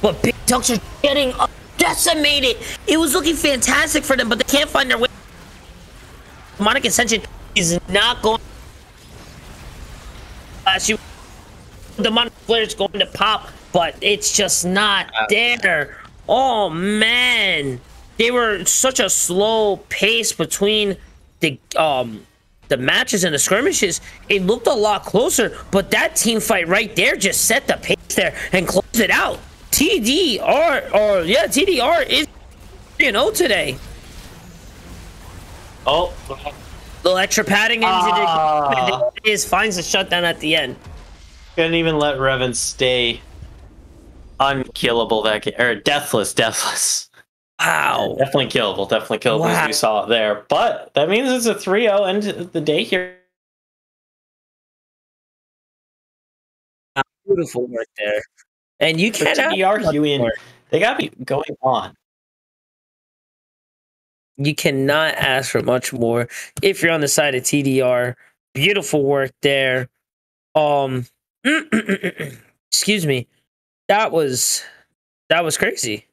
S4: But Big Ducks are getting decimated. It was looking fantastic for them, but they can't find their way. Demonic Ascension is not going. Last you, Demonic Flare is going to pop, but it's just not there. Oh man, they were such a slow pace between the um the matches and the skirmishes, it looked a lot closer, but that team fight right there just set the pace there and closed it out. TDR, or yeah, TDR is, you know, today.
S5: Oh,
S4: little extra padding into
S5: Ah.
S4: the is finds the shutdown at the end.
S5: Couldn't even let Revan stay unkillable that game or deathless, deathless.
S4: Wow.
S5: Definitely killable, definitely killable
S4: Wow.
S5: as we saw it there. But that means it's a 3-0 end of the day here.
S4: Beautiful work there. And you can't have
S5: TDR,
S4: much
S5: Huey, they got me going on.
S4: you cannot ask for much more if you're on the side of TDR. Beautiful work there. Um excuse me. That was that was crazy.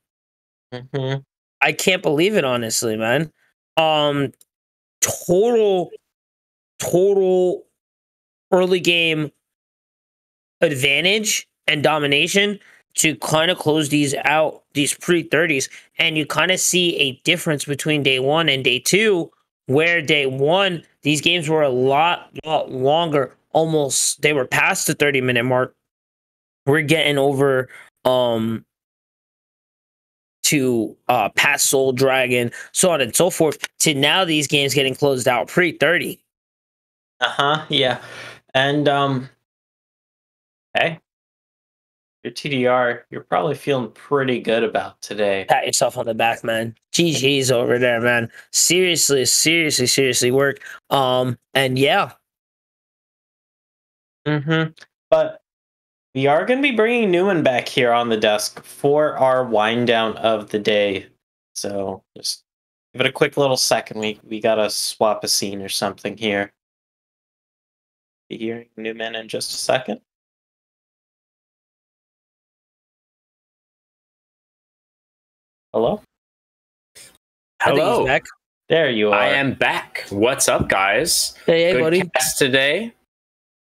S5: Mhm.
S4: I can't believe it honestly, man. Um total total early game advantage and domination to kind of close these out these pre 30s and you kind of see a difference between day 1 and day 2 where day 1 these games were a lot, lot longer almost they were past the 30 minute mark we're getting over um to uh past Soul Dragon, so on and so forth, to now these games getting closed out pre 30.
S5: Uh-huh, yeah. And um hey. Your TDR, you're probably feeling pretty good about today.
S4: Pat yourself on the back, man. GG's over there, man. Seriously, seriously, seriously work. Um, and yeah,
S5: Mm-hmm. But we are going to be bringing Newman back here on the desk for our wind down of the day. So just give it a quick little second. We we gotta swap a scene or something here. Be hearing Newman in just a second. Hello,
S4: I think he's
S1: Hello.
S4: back.
S5: there you are.
S1: I am back. What's up, guys?
S4: Hey, hey
S1: Good
S4: buddy.
S1: cast today.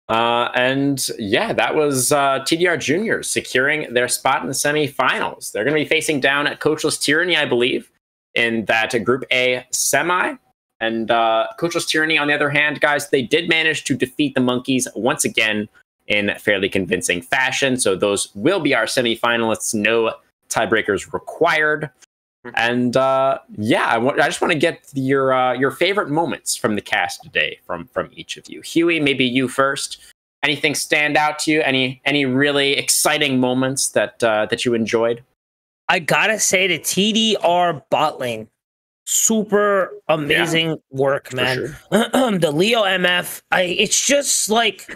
S1: Uh, and yeah, that was uh, TDR Juniors securing their spot in the semifinals. They're going to be facing down at Coachless Tyranny, I believe, in that Group A semi. And uh, Coachless Tyranny, on the other hand, guys, they did manage to defeat the Monkeys once again in fairly convincing fashion. So those will be our semifinalists. No tiebreakers required. And uh, yeah, I, want, I just want to get your uh, your favorite moments from the cast today from from each of you. Huey, maybe you first. Anything stand out to you? Any any really exciting moments that uh, that you enjoyed?
S4: I gotta say the TDR bot lane. Super amazing work, man.
S1: sure.
S4: the Leo MF, I it's just like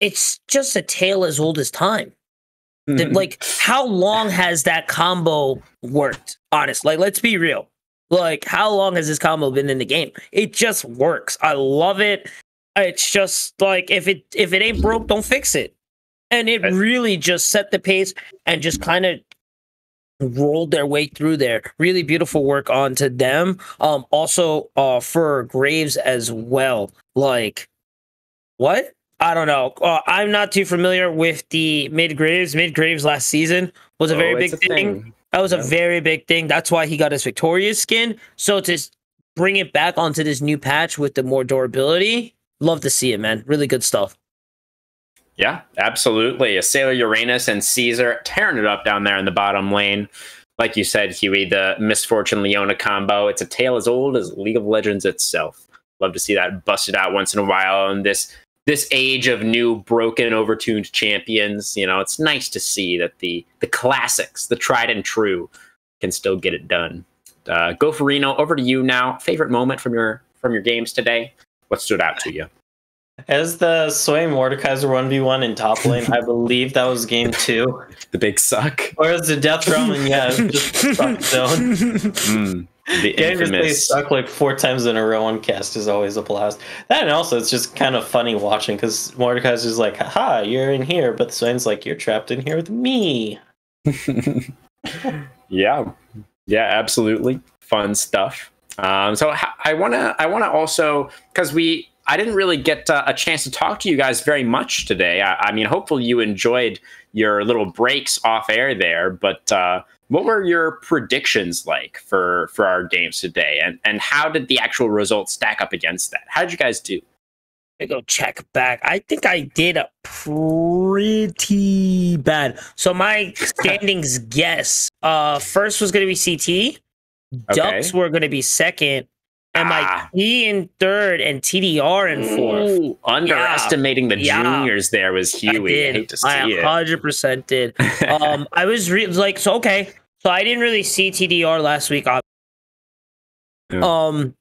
S4: it's just a tale as old as time. The-
S1: Mhm.
S4: like how long has that combo worked honest like let's be real. Like how long has this combo been in the game? It just works. I love it. It's just like if it if it ain't broke don't fix it. And it really just set the pace and just kind of rolled their way through there. Really beautiful work onto them. Um also uh for graves as well. Like what? I don't know. Uh, I'm not too familiar with the mid graves. Mid graves last season was a very
S1: Oh,
S4: big
S1: a
S4: thing. That was a very big thing. That's why he got his victorious skin. So to bring it back onto this new patch with the more durability, love to see it, man. Really good stuff.
S1: Yeah, absolutely. A Sailor Uranus and Caesar tearing it up down there in the bottom lane. Like you said, Huey, the Miss Fortune Leona combo. It's a tale as old as League of Legends itself. Love to see that busted out once in a while in this this age of new broken overtuned champions. You know, it's nice to see that the the classics, the tried and true, can still get it done. Uh, Go for Reno. Over to you now. Favorite moment from your from your games today? What stood out to you?
S5: As the Sway Mordekaiser 1v1 in top lane, I believe that was game two.
S1: The big suck.
S5: Or as the Death Realm and yeah, just suck zone.
S1: Mm. The
S5: Getting to stay
S1: infamous.
S5: stuck like four times in a row on cast is always a blast. That and also it's just kind of funny watching because Mordecai's just like, haha, you're in here, but Swain's like, you're trapped in here with me.
S1: yeah, yeah, absolutely fun stuff. Um, so I wanna, I wanna also because we, I didn't really get uh, a chance to talk to you guys very much today. I, I mean, hopefully you enjoyed your little breaks off air there. But uh, what were your predictions like for for our games today, and and how did the actual results stack up against that? How did you guys do?
S4: Me go check back. I think I did a pretty bad. So my standings guess. Uh first was gonna be CT. Ducks were gonna be second.
S1: Ah.
S4: MIT in third and TDR in fourth.
S1: Ooh, underestimating the
S4: Yeah.
S1: juniors there was
S4: I
S1: Huey. I,
S4: did.
S1: see
S4: I 100% did. um, I was re- like, so okay. So I didn't really see TDR last week.
S1: Yeah.
S4: Um,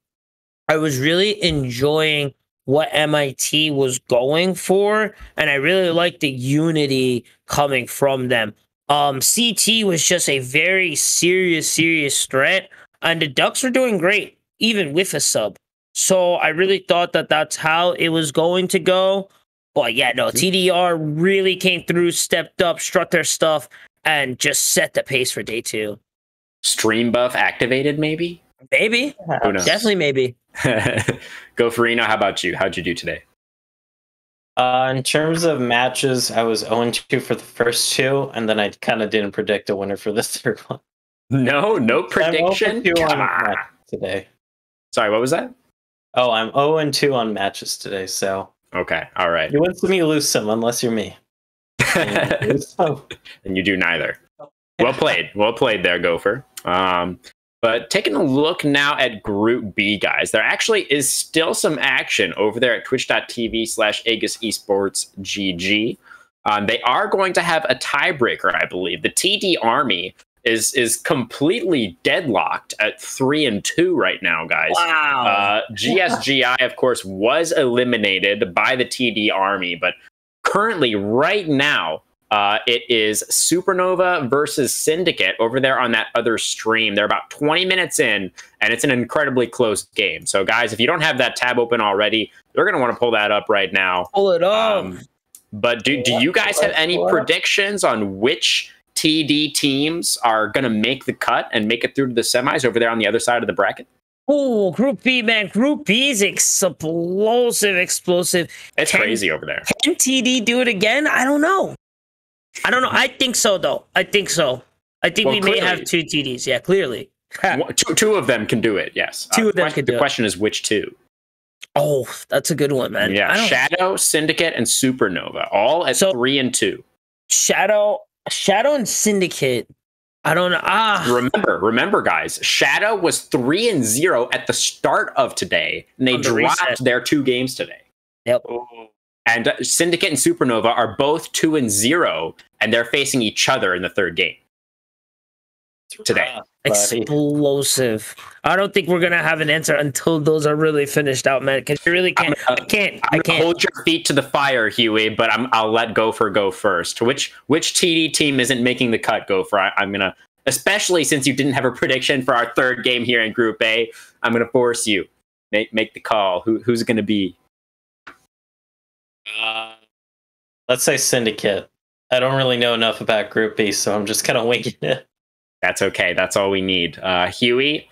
S4: I was really enjoying what MIT was going for, and I really liked the unity coming from them. Um, CT was just a very serious, serious threat, and the Ducks were doing great, even with a sub. So I really thought that that's how it was going to go. But yeah, no, TDR really came through, stepped up, struck their stuff, and just set the pace for day two.
S1: Stream buff activated, maybe.
S4: Maybe,
S1: Who knows?
S4: definitely, maybe.
S1: Go Farino. How about you? How'd you do today?
S5: Uh, in terms of matches, I was 0 2 for the first two, and then I kind of didn't predict a winner for the third one.
S1: No, no
S5: I'm 0 for
S1: prediction.
S5: 2 on
S1: Come on.
S5: today.
S1: Sorry, what was that?
S5: Oh, I'm 0 and 2 on matches today, so
S1: Okay, all right.
S5: you win some, you lose some, unless you're me. And you
S1: and you do neither. Well played. Well played there, Gopher. Um, but taking a look now at Group B, guys, there actually is still some action over there at twitch.tv slash Aegis Esports GG. Um, they are going to have a tiebreaker, I believe. The TD Army is is completely deadlocked at three and two right now, guys.
S4: Wow.
S1: Uh, GSGI, of course, was eliminated by the TD Army, but currently, right now, uh, it is Supernova versus Syndicate over there on that other stream. They're about 20 minutes in, and it's an incredibly close game. So, guys, if you don't have that tab open already, you're going to want to pull that up right now.
S4: Pull it up.
S1: Um, but do, do you guys have any predictions on which TD teams are going to make the cut and make it through to the semis over there on the other side of the bracket?
S4: oh, Group B, man. Group B is explosive, explosive.
S1: It's
S4: Can-
S1: crazy over there.
S4: Can TD do it again? I don't know. I don't know. I think so, though. I think so. I think
S1: Well,
S4: we may have two TDs. Yeah, clearly.
S1: Two of them can do it, yes.
S4: Two
S1: Uh,
S4: of them
S1: question-
S4: can do
S1: The
S4: it.
S1: question is which two?
S4: Oh, that's a good one, man.
S1: Yeah, Shadow, Syndicate, and Supernova, all at
S4: So-
S1: three and two.
S4: Shadow, Shadow, and Syndicate. I don't know. Ah,
S1: Remember, remember, guys, Shadow was three and zero at the start of today, and they
S4: the
S1: dropped
S4: reset.
S1: their two games today.
S4: Yep.
S1: And uh, Syndicate and Supernova are both two and zero, and they're facing each other in the third game. Today.
S5: Ah,
S4: explosive. I don't think we're gonna have an answer until those are really finished out, man. Because you really can't. I
S1: gonna-
S4: can't.
S1: I'm
S4: I can't.
S1: hold your feet to the fire, Huey, but I'm, I'll let Gopher go first. Which which TD team isn't making the cut, Gopher? I, I'm gonna, especially since you didn't have a prediction for our third game here in Group A, I'm gonna force you make make the call. Who who's it gonna be?
S5: Uh, let's say Syndicate. I don't really know enough about Group B, so I'm just kind of winging it.
S1: That's okay. That's all we need. Uh, Huey,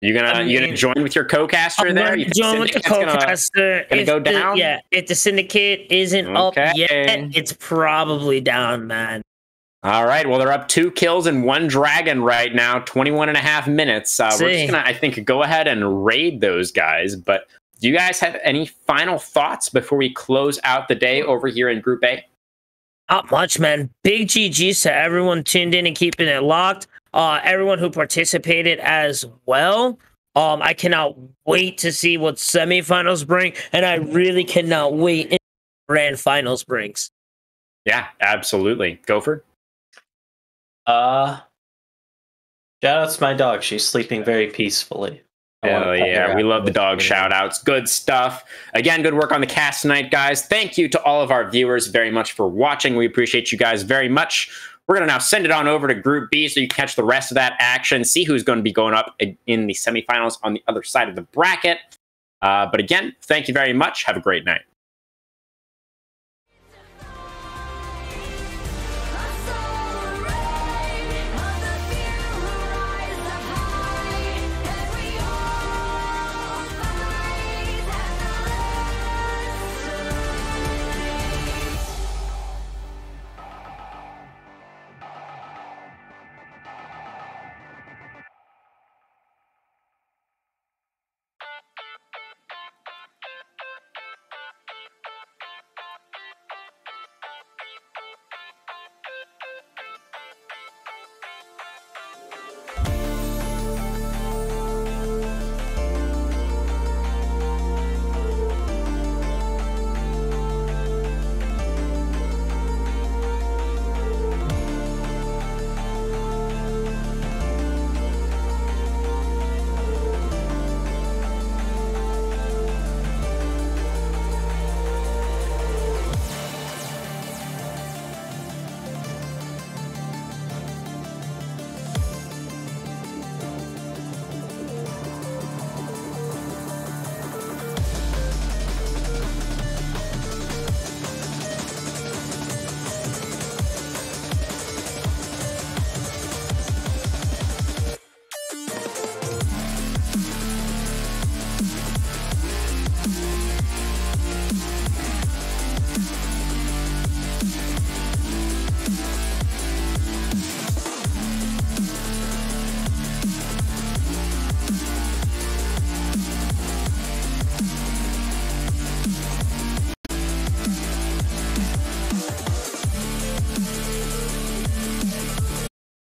S1: you gonna
S4: I
S1: you gonna join with your co-caster
S4: I'm
S1: there?
S4: gonna
S1: You
S4: join with the
S1: gonna-
S4: co-caster.
S1: gonna
S4: If
S1: go
S4: the-
S1: down?
S4: yeah, if the syndicate isn't
S1: Okay.
S4: up yet, it's probably down, man.
S1: All right. Well, they're up two kills and one dragon right now, 21 and a half minutes. Uh, we're just going to, I think, go ahead and raid those guys. But do you guys have any final thoughts before we close out the day over here in Group A?
S4: Not much, man. Big GGs to everyone tuned in and keeping it locked. Uh, everyone who participated as well. Um, I cannot wait to see what semifinals bring, and I really cannot wait in grand finals brings.
S1: Yeah, absolutely. Gopher?
S5: Uh, shout out to my dog. She's sleeping very peacefully. I wanna
S1: Hell
S5: pet
S1: yeah, we love the dog
S5: me.
S1: shout outs. Good stuff. Again, good work on the cast tonight, guys. Thank you to all of our viewers very much for watching. We appreciate you guys very much. We're going to now send it on over to Group B so you can catch the rest of that action, see who's going to be going up in the semifinals on the other side of the bracket. Uh, but again, thank you very much. Have a great night.